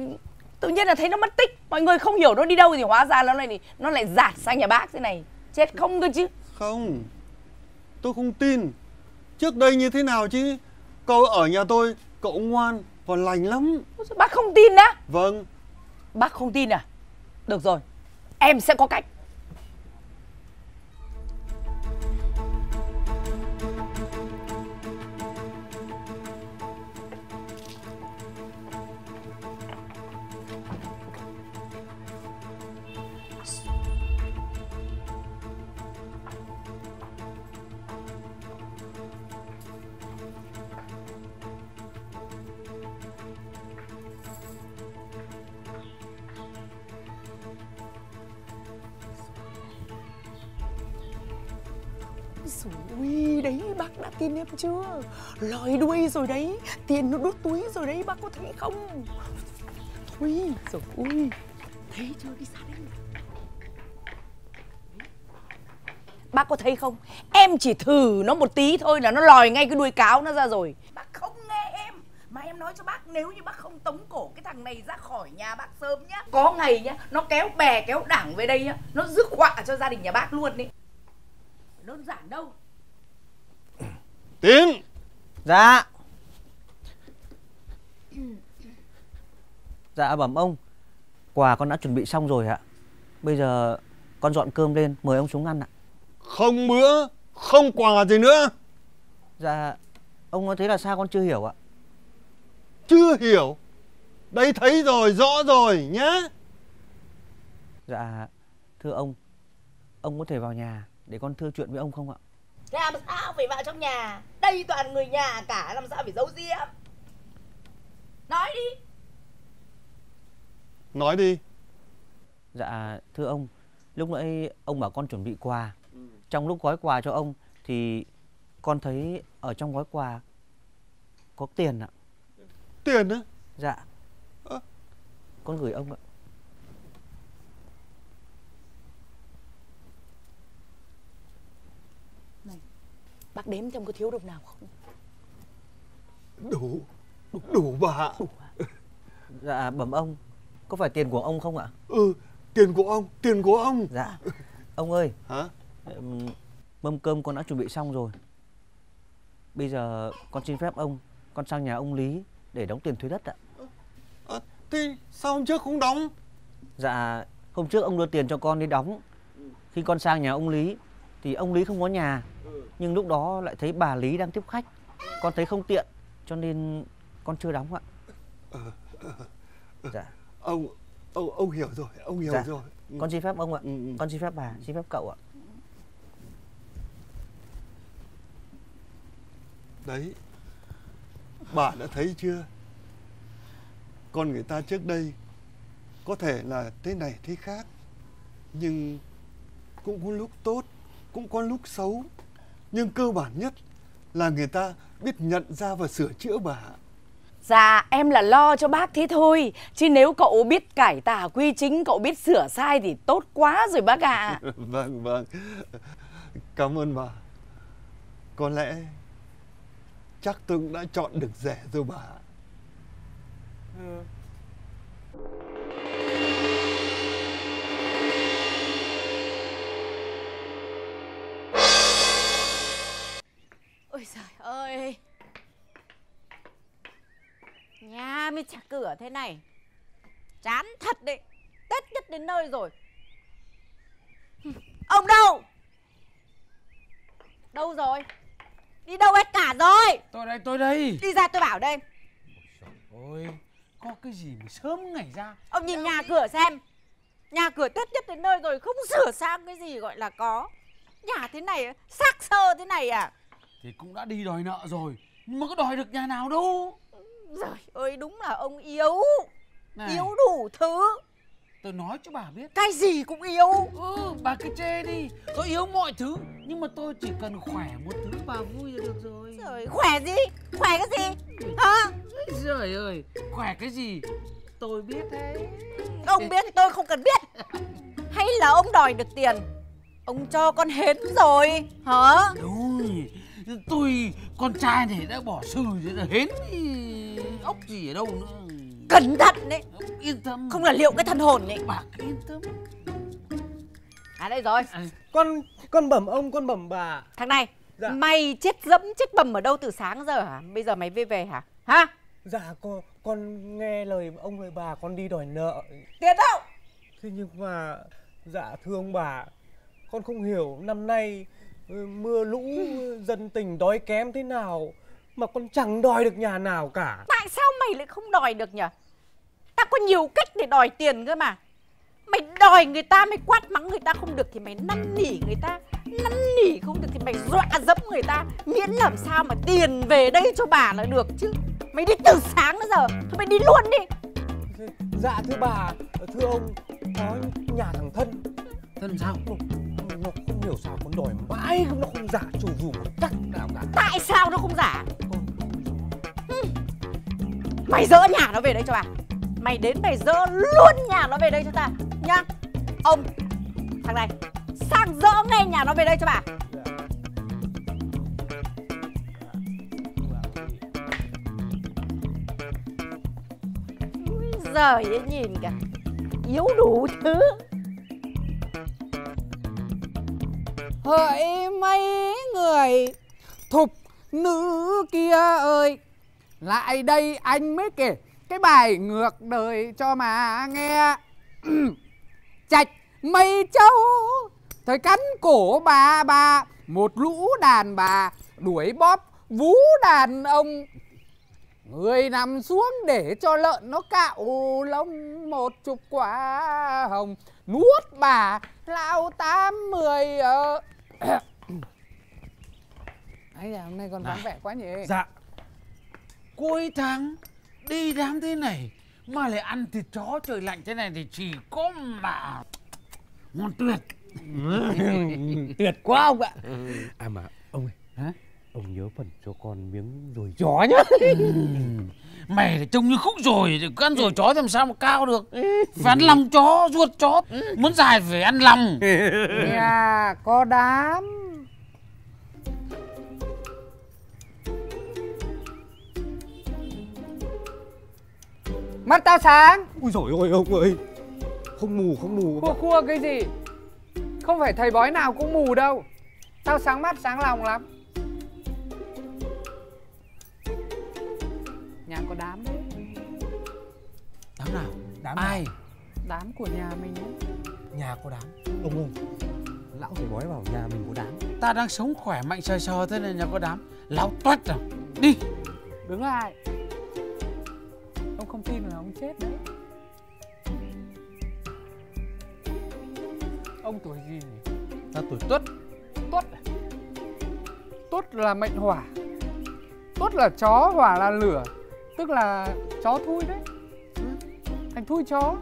tự nhiên là thấy nó mất tích. Mọi người không hiểu nó đi đâu thì hóa ra nó lại nó lại giả sang nhà bác thế này Chết không cơ chứ? Không. Tôi không tin. Trước đây như thế nào chứ? Cậu ở nhà tôi Cậu ngoan và lành lắm. Bác không tin á? Vâng. Bác không tin à? Được rồi. Em sẽ có cách Ui, đấy bác đã tin em chưa? Lòi đuôi rồi đấy, tiền nó đút túi rồi đấy, bác có thấy không? Thôi, rồi ui, thấy chưa đi xa đấy? Bác có thấy không? Em chỉ thử nó một tí thôi là nó lòi ngay cái đuôi cáo nó ra rồi. Bác không nghe em. Mà em nói cho bác nếu như bác không tống cổ cái thằng này ra khỏi nhà bác sớm nhá Có ngày nhá, nó kéo bè kéo đảng về đây nhá Nó rước họa cho gia đình nhà bác luôn ý Dạ. Dạ bẩm ông. Quà con đã chuẩn bị xong rồi ạ. Bây giờ con dọn cơm lên Mời ông xuống ăn ạ. Không bữa Không quà gì nữa. Dạ Ông nói thế là sao con chưa hiểu ạ? Chưa hiểu. Đây thấy rồi rõ rồi nhá. Dạ Thưa ông. Ông có thể vào nhà Để con thưa chuyện với ông không ạ Làm sao phải vào trong nhà? Đây toàn người nhà cả Làm sao phải giấu diếm Nói đi. Nói đi. Dạ thưa ông Lúc nãy ông bảo con chuẩn bị quà. Trong lúc gói quà cho ông Thì con thấy ở trong gói quà Có tiền ạ. Tiền á? Dạ. Ơ. Con gửi ông ạ Bác đếm xem có thiếu đồng nào không? Đủ Đủ, đủ bà ạ. Dạ bẩm ông Có phải tiền của ông không ạ? Ừ Tiền của ông Tiền của ông. Dạ Ông ơi. Hả? Mâm cơm con đã chuẩn bị xong rồi. Bây giờ con xin phép ông Con sang nhà ông Lý Để đóng tiền thuế đất ạ. À, Thế sao hôm trước không đóng? Dạ Hôm trước ông đưa tiền cho con đi đóng. Khi con sang nhà ông Lý Thì ông Lý không có nhà Nhưng lúc đó lại thấy bà Lý đang tiếp khách. Con thấy không tiện Cho nên con chưa đóng ạ. Dạ. Ông Ông, ông hiểu rồi Ông hiểu Dạ. rồi. Ừ. Con xin phép ông ạ. Ừ, ừ. Con xin phép bà Xin phép cậu ạ. Đấy Bà đã thấy chưa? Con người ta trước đây Có thể là thế này thế khác. Nhưng Cũng có lúc tốt Cũng có lúc xấu Nhưng cơ bản nhất Là người ta biết nhận ra và sửa chữa bà. Dạ em là lo cho bác thế thôi. Chứ nếu cậu biết cải tà quy chính Cậu biết sửa sai thì tốt quá rồi bác ạ. Vâng vâng. Cảm ơn bà. Có lẽ Chắc tôi cũng đã chọn được rẻ rồi bà Ôi trời ơi. Nhà mới chả cửa thế này. Chán thật đấy. Tết nhất đến nơi rồi. Ông đâu? Đâu rồi? Đi đâu hết cả rồi. Tôi đây, tôi đây. Đi ra tôi bảo đây. Ôi, có cái gì mà sớm ngày ra? Ông nhìn nhà cửa xem. Nhà cửa Tết nhất đến nơi rồi Không sửa sang cái gì gọi là có. Nhà thế này xác sơ thế này à Thì cũng đã đi đòi nợ rồi Nhưng mà có đòi được nhà nào đâu. Trời ơi đúng là ông yếu. Này, Yếu đủ thứ. Tôi nói cho bà biết. Cái gì cũng yếu. Ừ bà cứ chê đi. Tôi yếu mọi thứ nhưng mà tôi chỉ cần khỏe một thứ bà vui là được rồi. Trời, khỏe gì? Khỏe cái gì? Hả? Trời ơi khỏe cái gì? Tôi biết đấy Ông biết thì tôi không cần biết. Hay là ông đòi được tiền? Ông cho con hến rồi. Hả? Ôi, tôi con trai này đã bỏ sư rồi là hến thì ốc gì ở đâu nữa? Cẩn thận đấy. Yên tâm. Không là liệu cái thần hồn đấy. Bà yên tâm. À đây rồi. Con con bẩm ông, con bẩm bà. Thằng này Dạ. Mày chết dẫm chết bầm ở đâu từ sáng giờ hả? Bây giờ mày về về hả? Hả? Dạ con con nghe lời ông lời bà con đi đòi nợ. Tiền đâu? Thế nhưng mà dạ thưa ông bà, con không hiểu năm nay mưa lũ dân tình đói kém thế nào mà con chẳng đòi được nhà nào cả. Tại sao mày lại không đòi được nhỉ Ta có nhiều cách để đòi tiền cơ mà. Mày đòi người ta mày quát mắng người ta không được thì mày năn nỉ người ta. Năn nỉ không được thì mày dọa dẫm người ta. Miễn làm sao mà tiền về đây cho bà là được chứ. Mày đi từ sáng đến giờ Thôi mày đi luôn đi. Dạ thưa bà, thưa ông, có nhà thằng thân. Thân sao hiểu sao con đòi mãi nó không giả chủ dù một cách nào cả. Tại sao nó không giả? Mày dỡ nhà nó về đây cho bà. Mày đến mày dỡ luôn nhà nó về đây cho ta, Nhá. Ông, Thằng này, Sang dỡ ngay nhà nó về đây cho bà. Úi giời ấy nhìn kìa. Yếu đủ thứ. Hỡi mấy người. Thục nữ kia ơi, lại đây anh mới kể cái bài ngược đời cho mà nghe. Chạch mây châu, thời cắn cổ bà bà một lũ đàn bà đuổi bóp vú đàn ông. Người nằm xuống để cho lợn nó cạo lông, một chục quả hồng, nuốt bà lao tám mười ở. ấy là hôm nay còn vắng vẻ quá nhỉ. Dạ. Cuối tháng đi đám thế này mà lại ăn thịt chó trời lạnh thế này thì chỉ có mà ngon tuyệt. Tuyệt quá ông ạ. À mà ông ơi, hả? Ông nhớ phần cho con miếng rồi chó nhá. mày thì trông như khúc rồi thì cứ ăn rồi chó thì làm sao mà cao được? Phải ăn lòng chó ruột chó. Muốn dài phải ăn lòng. Nhà có đám. Mắt tao sáng. Ui dồi ôi ông ơi. Không mù, không mù. khua khua cái gì? Không phải thầy bói nào cũng mù đâu. Tao sáng mắt sáng lòng lắm nhà có đám đấy. Đám nào? Đám ai? đám của nhà mình ấy. Nhà có đám. Ông ơi, lão thầy bói bảo nhà mình có đám. ta đang sống khỏe mạnh sờ sờ thế này nhà có đám. Lão toét à đi. Đứng lại. Ông không tin là ông chết đấy. Ông tuổi gì nhỉ? Ta tuổi tuất. Tuất à? tuất là mệnh hỏa. Tuất là chó hỏa là lửa tức là chó thui đấy Ừ. thành thui chó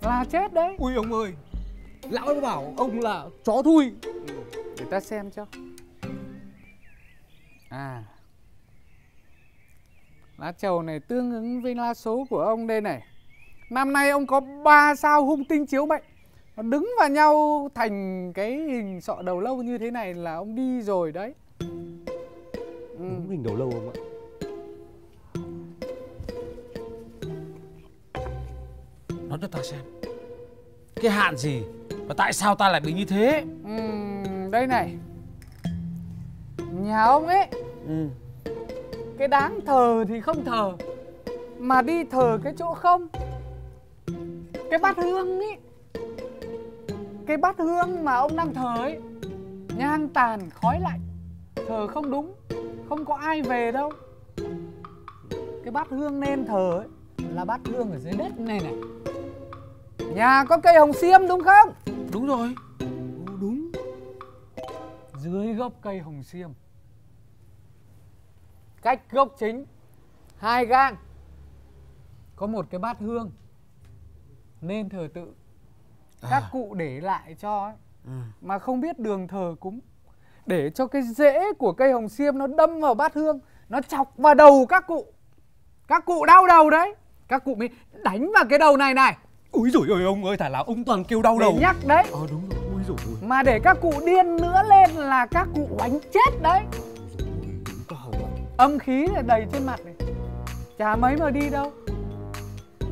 là chết đấy Ui ông ơi. Lão ấy bảo ông là chó thui. để ta xem cho à lá trầu này tương ứng với lá số của ông đây này năm nay ông có ba sao hung tinh chiếu mệnh nó đứng vào nhau thành cái hình sọ đầu lâu như thế này là ông đi rồi đấy ừ. Đúng hình đầu lâu ông ạ. Nói cho ta xem. Cái hạn gì và tại sao ta lại bị như thế? Ừm, đây này. Nhà ông ấy. Ừ. cái đáng thờ thì không thờ mà đi thờ cái chỗ không. Cái bát hương ấy cái bát hương mà ông đang thờ ấy nhang tàn khói lạnh. Thờ không đúng không có ai về đâu. Cái bát hương nên thờ ấy là bát hương ở dưới đất này này nhà có cây hồng xiêm đúng không? Đúng rồi. Đúng. Dưới gốc cây hồng xiêm. Cách gốc chính hai gang. Có một cái bát hương. Nên thờ tự. Các cụ để lại cho ấy, Ừ. mà không biết đường thờ cúng. Để cho cái rễ của cây hồng xiêm nó đâm vào bát hương nó chọc vào đầu các cụ. Các cụ đau đầu đấy. Các cụ mới đánh vào cái đầu này này Úi dồi ôi ông ơi, thả là ông toàn kêu đau để đầu. nhắc đấy. Ờ đúng rồi. Úi dồi ôi. mà để các cụ điên nữa lên là các cụ đánh chết đấy. Âm khí là đầy trên mặt này. Chả mấy mà đi đâu.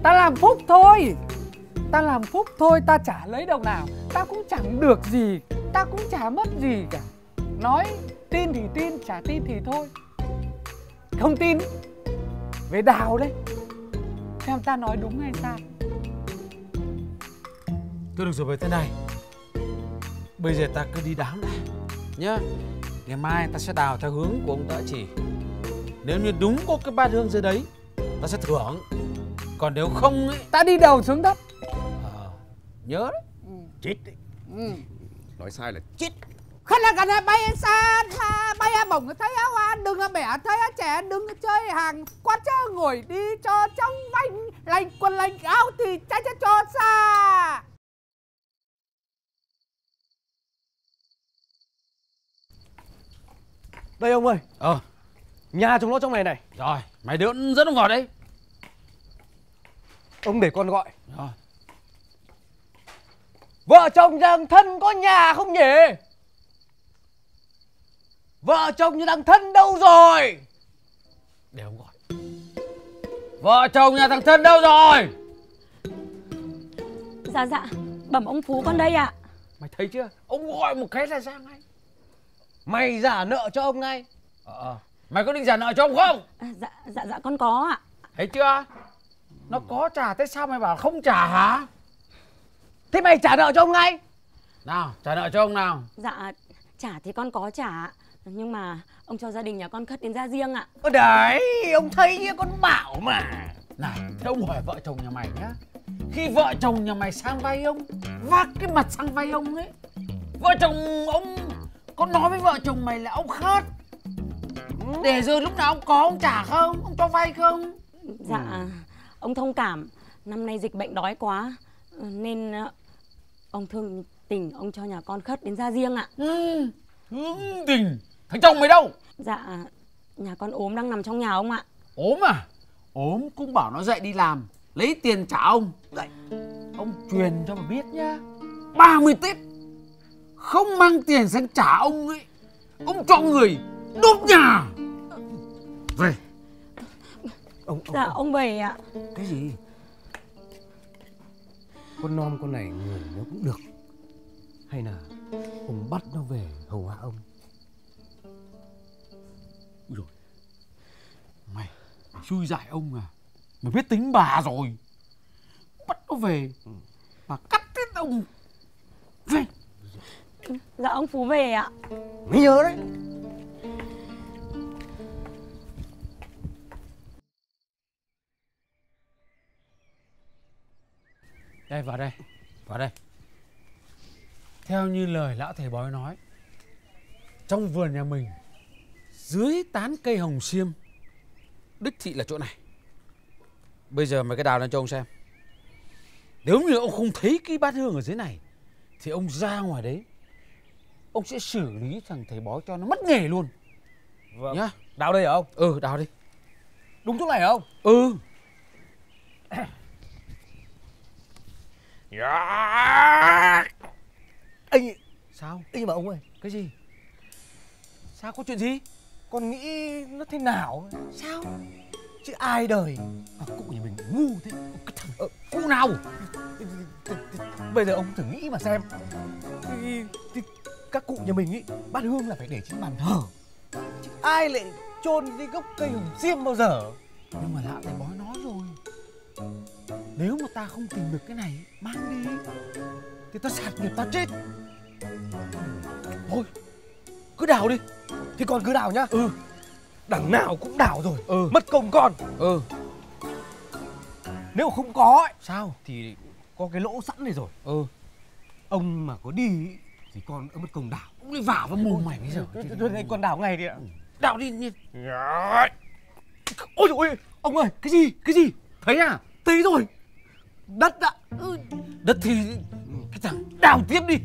Ta làm phúc thôi. Ta làm phúc thôi ta chả lấy đồng nào. Ta cũng chẳng được gì. Ta cũng chả mất gì cả. Nói tin thì tin chả tin thì thôi. Không tin về đào đấy. Xem ta nói đúng hay sai Thôi được rồi với thế này. Bây giờ ta cứ đi đám đã. Nhá. Ngày mai ta sẽ đào theo hướng của ông đã chỉ. Nếu như đúng có cái bát hương dưới đấy Ta sẽ thưởng. Còn nếu không ấy ta đi đầu xuống đất. Ờ, Nhớ đấy. Chết đấy. ừ. Nói sai là Khăn là gần bay xa tha bay bổng thấy áo hoa đừng bẻ thấy trẻ đừng chơi hàng quán chớ ngồi đi cho trong vanh lành quần lành áo thì trái cho cho xa Đây ông ơi, Ờ. Nhà chúng nó trong này này. rồi Mày đỡ dẫn ông vào đây Ông để con gọi. Rồi. Vợ chồng đang thân có nhà không nhỉ? Vợ chồng như đang thân đâu rồi? Để ông gọi. Vợ chồng nhà thằng thân đâu rồi? Dạ dạ Bẩm ông Phú con đây ạ. Mày thấy chưa? Ông gọi một cái là ra ngay Mày giả nợ cho ông ngay. Ờ Mày có định trả nợ cho ông không? À, Dạ dạ dạ con có ạ. Thấy chưa? Nó có trả thế sao mày bảo không trả hả? Thế mày trả nợ cho ông ngay. Nào trả nợ cho ông nào. Dạ trả thì con có trả Nhưng mà ông cho gia đình nhà con khất đến ra riêng ạ. Ơ đấy, ông thấy nhá, con bảo mà. Này thế ông hỏi vợ chồng nhà mày nhá. Khi vợ chồng nhà mày sang vay ông Vác cái mặt sang vay ông ấy Vợ chồng ông Có nói với vợ chồng mày là ông khát. Để rồi lúc nào ông có ông trả không? Ông cho vay không? Dạ ông thông cảm. Năm nay dịch bệnh đói quá ờ, Nên ờ, ông thương tình ông cho nhà con khất đến ra riêng ạ. Ừ. Thương tình? Thằng chồng mày đâu? Dạ nhà con ốm đang nằm trong nhà ông ạ. Ốm à? Ốm cũng bảo nó dậy đi làm lấy tiền trả ông. Dậy. ông truyền cho mà biết nhá. 30 tết không mang tiền sang trả ông ấy. Ông cho người đốt nhà. Về. Ông, ông, Dạ ông. về ạ. Cái gì? Con non con này người nó cũng được. Hay là ông bắt nó về hầu hạ ông. Úi dồi. mày mày xui dại ông à? Mày biết tính bà rồi. Bắt nó về. Mà cắt tiết ông. Về Dạ ông Phú về ạ. Mày nhớ đấy. Đây vào đây Vào đây. Theo như lời lão thầy bói nói Trong vườn nhà mình Dưới tán cây hồng xiêm Đích thị là chỗ này. Bây giờ mày cái đào lên cho ông xem. Nếu như ông không thấy cái bát hương ở dưới này Thì ông ra ngoài đấy Ông sẽ xử lý thằng thầy bói cho nó mất nghề luôn Vâng. Nhá Đào đây hả ông? Ừ đào đi Đúng chỗ này hả ông? Ừ Anh Sao anh mà ông ơi, Cái gì Sao có chuyện gì con nghĩ nó thế nào? Sao Chứ ai đời mà cụ nhà mình ngu thế. Cái thằng ờ, Cụ nào Bây giờ ông thử nghĩ mà xem. Các cụ nhà mình ý, bát hương là phải để trên bàn thờ. Chứ ai lại chôn cái gốc cây hồng xiêm bao giờ? Nhưng mà lão thầy bói nói rồi Nếu mà ta không tìm được cái này Mang đi Thì ta sạt nghiệp ta chết Thôi, cứ đào đi. Thì con cứ đào nhá. Ừ Đằng nào cũng đào rồi. Ừ Mất công con. Ừ Nếu không có ấy, Sao thì có cái lỗ sẵn này rồi. Ừ Ông mà có đi thì con đã mất công đào. Cũng đi vào với mồm mày bây giờ Thôi, thôi, thôi, con đào ngay đi ạ. Đào đi đi Ôi ôi, ông ơi, cái gì, cái gì? Thấy à Thấy rồi. đất ạ Đất thì cái thằng đào tiếp đi.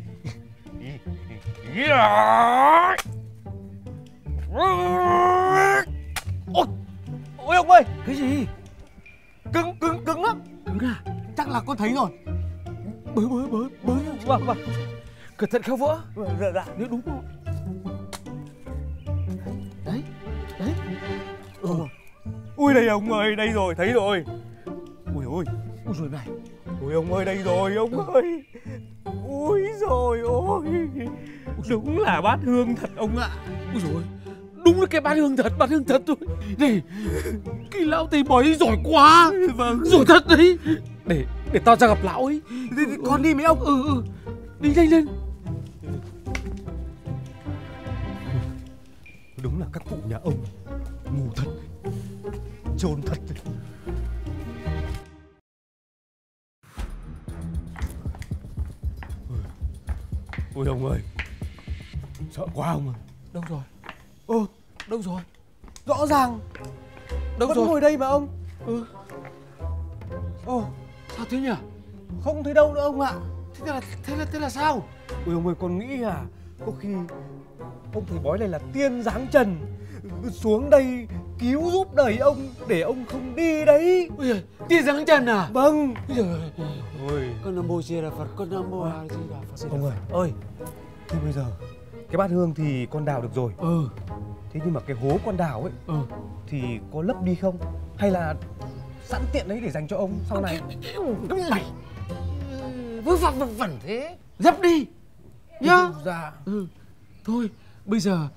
ôi ôi ông ơi Cái gì? cứng cứng cứng lắm Cứng à? chắc là con thấy rồi Bới bới bới bới. vâng vâng Cẩn thận khéo vỡ. dạ dạ Nếu đúng rồi. Đấy. Đấy. ui đây ông ơi đây rồi thấy rồi ui ôi Ui rồi này. ui ông ơi đây rồi ông ơi ui rồi ôi đúng là bát hương thật ông ạ Ui rồi Đúng là cái bát hương thật, bát hương thật thôi. Này, cái lão thầy bói giỏi quá. vâng Giỏi thật đấy. Để để tao ra gặp lão ấy. thì, thì con đi mấy ông Ừ ừ. Đi nhanh lên. Đúng là các cụ nhà ông ngu thật chôn thật ôi ông ơi sợ quá ông ơi Đâu rồi? ơ Đâu rồi? rõ ràng Đâu vẫn rồi? ngồi đây mà ông Ừ. ồ Sao thế nhỉ? không thấy đâu nữa ông ạ Thế là thế là thế là sao? ôi ông ơi con nghĩ à có khi ông thầy bói này là tiên giáng trần. Xuống đây cứu giúp đời ông để ông không đi đấy. Giời, tiên giáng trần à? vâng. Giời, ôi. Con nam mô di đà phật con nam mô a di đà phật ông ơi. Ơi thế bây giờ cái bát hương thì con đào được rồi. Ừ. Thế nhưng mà cái hố con đào ấy ừ. thì có lấp đi không? Hay là sẵn tiện đấy để dành cho ông sau này? Mày. Vớ vẩn vẩn vẩn thế. Dấp đi. Nhá. Dạ. Ừ. Thôi bây giờ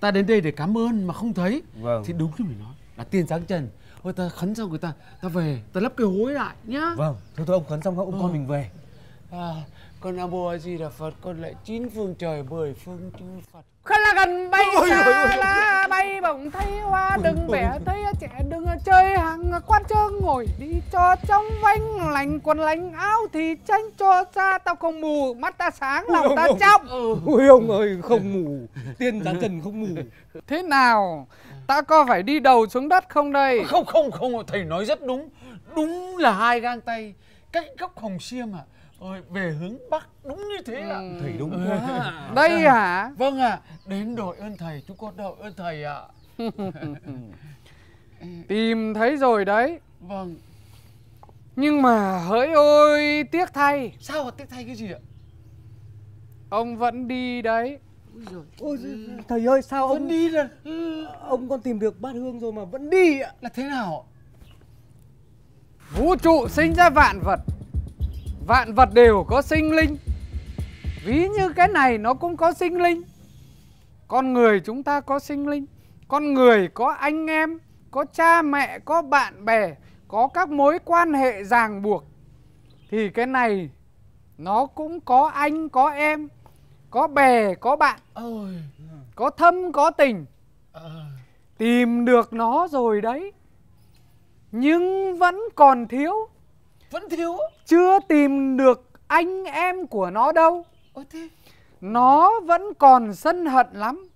ta đến đây để cảm ơn mà không thấy. Vâng. Thì đúng như mày nói là tiên giáng trần. Thôi ta khấn xong người ta ta về ta lấp cái hối lại nhá. Vâng thôi thôi ông khấn xong ông Ừ. con mình về. À, con a di đà phật con lại chín phương trời mười phương chư phật. Khá là gần bay Ôi, ôi, ôi. xa lá bay bổng thấy hoa đừng vẻ thấy trẻ đừng chơi hàng quan trơ ngồi đi cho trong vanh lành quần lành áo thì tranh cho ra. Tao không mù mắt ta sáng lòng ta trong ui ông ơi không mù. Tiên giáng trần không mù. Thế nào? Ta có phải đi đầu xuống đất không đây? Không không không. Thầy nói rất đúng. Đúng là hai gang tay. Cách góc hồng xiêm à ôi về hướng bắc đúng như thế ạ. Thầy đúng Ừ. quá. Đây hả? Vâng ạ. Đến đội ơn thầy chúng con đội ơn thầy ạ. Tìm thấy rồi đấy. Vâng. Nhưng mà hỡi ôi tiếc thay. Sao ạ tiếc thay cái gì ạ? Ông vẫn đi đấy. Ôi thầy ơi sao vẫn ông đi là ông con tìm được bát hương rồi mà vẫn đi ạ. Là thế nào Vũ trụ sinh ra vạn vật Vạn vật đều có sinh linh. Ví như cái này nó cũng có sinh linh. Con người chúng ta có sinh linh. Con người có anh em Có cha mẹ, có bạn bè Có các mối quan hệ ràng buộc. Thì cái này Nó cũng có anh, có em Có bè, có bạn Có thâm, có tình. Ờ, Tìm được nó rồi đấy. Nhưng vẫn còn thiếu vẫn thiếu chưa tìm được anh em của nó đâu. Ôi thế. Nó vẫn còn sân hận lắm.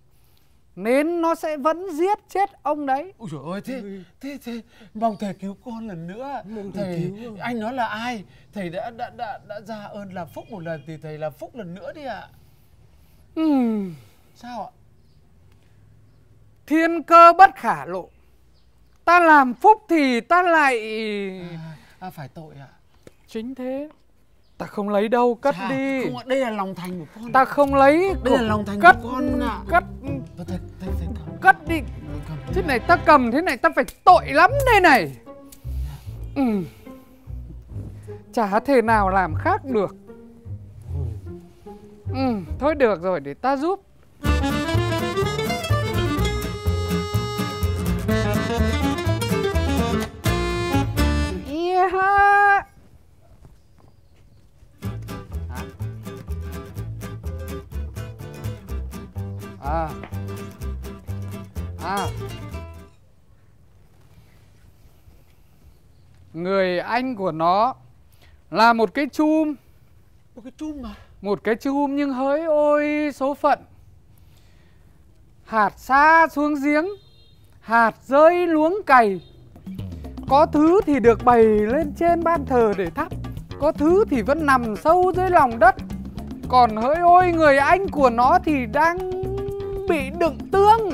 Nên nó sẽ vẫn giết chết ông đấy. Ôi trời ơi thế thế thế mong thầy cứu con lần nữa. Mong thầy thầy cứu. anh nói là ai? Thầy đã đã đã đã ra ơn làm phúc một lần thì thầy làm phúc lần nữa đi ạ. Ừm, sao ạ? Thiên cơ bất khả lộ. Ta làm phúc thì ta lại à, à, phải tội ạ. Chính thế. Ta không lấy đâu cất Chà, đi. không đây là lòng thành của con ta không lấy Đây là lòng thành cất của con ạ. cất Thôi, thầy thầy thầy cầm cất đi thế này ta cầm thế này ta phải tội lắm đây này. Ừ. chả thể nào làm khác được. Ừ, thôi được rồi để ta giúp Yeah. Hả? À. À. Người anh của nó là một cái chum, một cái chum mà một cái chum nhưng hỡi ôi số phận. Hạt xa xuống giếng, hạt rơi luống cày. Có thứ thì được bày lên trên ban thờ để thắp Có thứ thì vẫn nằm sâu dưới lòng đất. Còn hỡi ôi người anh của nó thì đang bị đựng tương.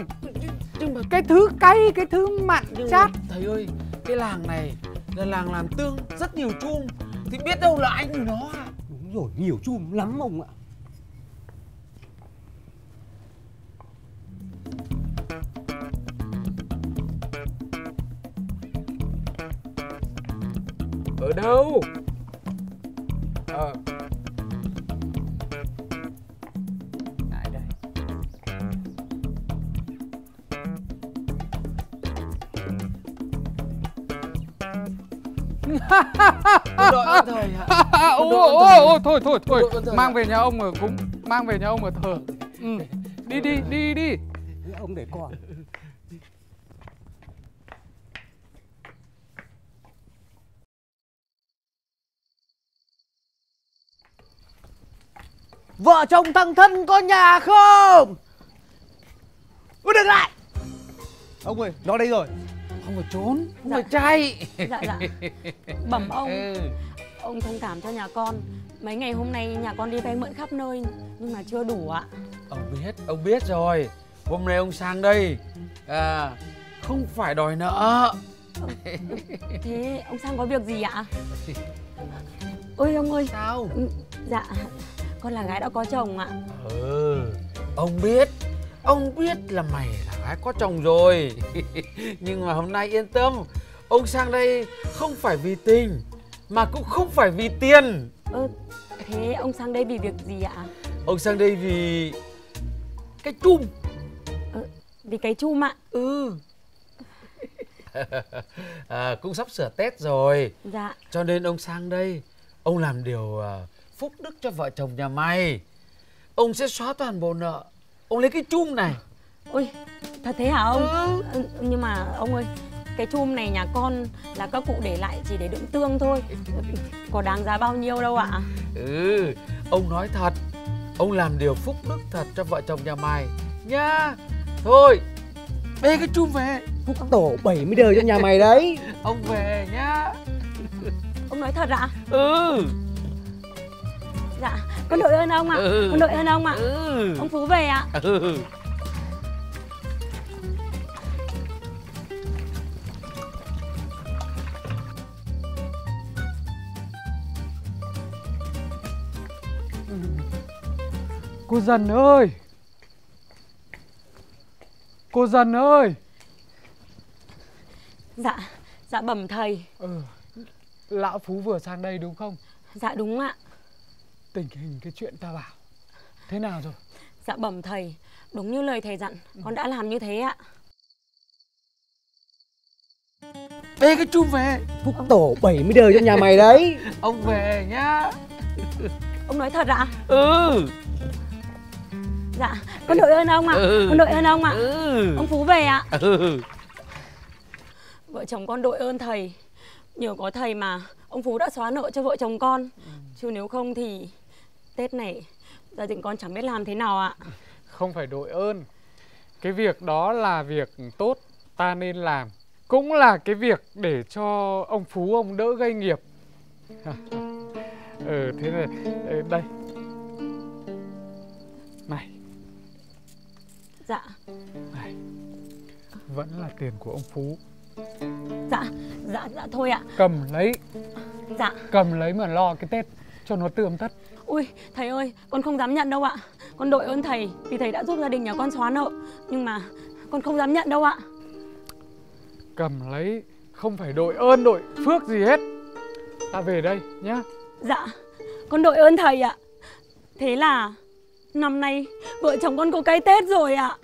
Nhưng mà Cái thứ cay, cái thứ mặn nhưng chát. mà thầy ơi cái làng này là làng làm tương rất nhiều chum. Thì biết đâu là anh của nó à? Đúng rồi, nhiều chum lắm ông ạ Ở đâu? Ờ. Lại đây. Ôi ôi thầy. ôi thôi thôi thôi. Mang về nhà ông ở cúng Mang về nhà ông ở thờ. Ừ. Đi đi đi đi. Ông để con Vợ chồng thằng thân có nhà không? Ui đừng lại. Ông ơi, nó đây rồi. Không phải trốn. Không Dạ. phải chạy. Dạ dạ. Bẩm ông Ừ. Ông. Thông cảm cho nhà con. Mấy ngày hôm nay nhà con đi vay mượn khắp nơi Nhưng mà chưa đủ ạ. Ông biết, ông biết rồi. Hôm nay ông sang đây. À, Không phải đòi nợ. Thế ông sang có việc gì ạ? Ôi ông ơi. Sao? Ừ, Dạ Con là gái đã có chồng ạ. Ừ Ông biết. Ông biết là mày là gái có chồng rồi. Nhưng mà hôm nay yên tâm Ông sang đây không phải vì tình Mà cũng không phải vì tiền. Ơ Thế ông sang đây vì việc gì ạ? Ông sang đây vì Cái chum. Vì cái chum ạ. Ừ. À, Cũng sắp sửa Tết rồi. Dạ. Cho nên ông sang đây Ông làm điều à, phúc đức cho vợ chồng nhà mày. Ông sẽ xóa toàn bộ nợ. Ông lấy cái chum này. Ôi Thật thế hả ông? Ừ. Ừ, Nhưng mà ông ơi Cái chum này nhà con là các cụ để lại chỉ để đựng tương thôi. Có đáng giá bao nhiêu đâu ạ? Ừ Ông nói thật. Ông làm điều phúc đức thật cho vợ chồng nhà mày Nhá. Thôi Bê cái chum về. Phúc tổ 70 đời trong nhà mày đấy. Ông về nhá. Ông nói thật ạ? Ừ Dạ Con đội ơn ông ạ? Ừ. Con đội ơn ông ạ? Ừ. Ông Phú về ạ. Ừ. Cô dần ơi! Cô dần ơi! Dạ Dạ bẩm thầy. Ừ. Lão Phú vừa sang đây đúng không? Dạ đúng ạ Tình hình cái chuyện ta bảo. Thế nào rồi? Dạ bẩm thầy Đúng như lời thầy dặn Con đã làm như thế ạ. Bê cái chum về. Phúc tổ 70 đời trong nhà mày đấy. Ông về nhá. Ông nói thật ạ? Ừ. Dạ Con đội ơn ông ạ. Ừ. Con đội ơn ông ạ. Ừ. Ông Phú về ạ. Ừ. Vợ chồng con đội ơn thầy. Nhờ có thầy mà Ông Phú đã xóa nợ cho vợ chồng con. Chứ nếu không thì Tết này Gia đình con chẳng biết làm thế nào ạ. Không phải đội ơn. Cái việc đó là việc tốt Ta nên làm. Cũng là cái việc để cho ông Phú ông đỡ gây nghiệp. Ừ thế này ừ, Đây. Này. Dạ. Này Vẫn là tiền của ông Phú. Dạ Dạ dạ thôi ạ. Cầm lấy. Dạ. Cầm lấy mà lo cái Tết Cho nó tươm tất Ui thầy ơi Con không dám nhận đâu ạ. Con đội ơn thầy Vì thầy đã giúp gia đình nhà con xóa nợ. Nhưng mà Con không dám nhận đâu ạ. Cầm lấy Không phải đội ơn đội phước gì hết. Ta về đây nhá. Dạ Con đội ơn thầy ạ. Thế là Năm nay Vợ chồng con có cái Tết rồi ạ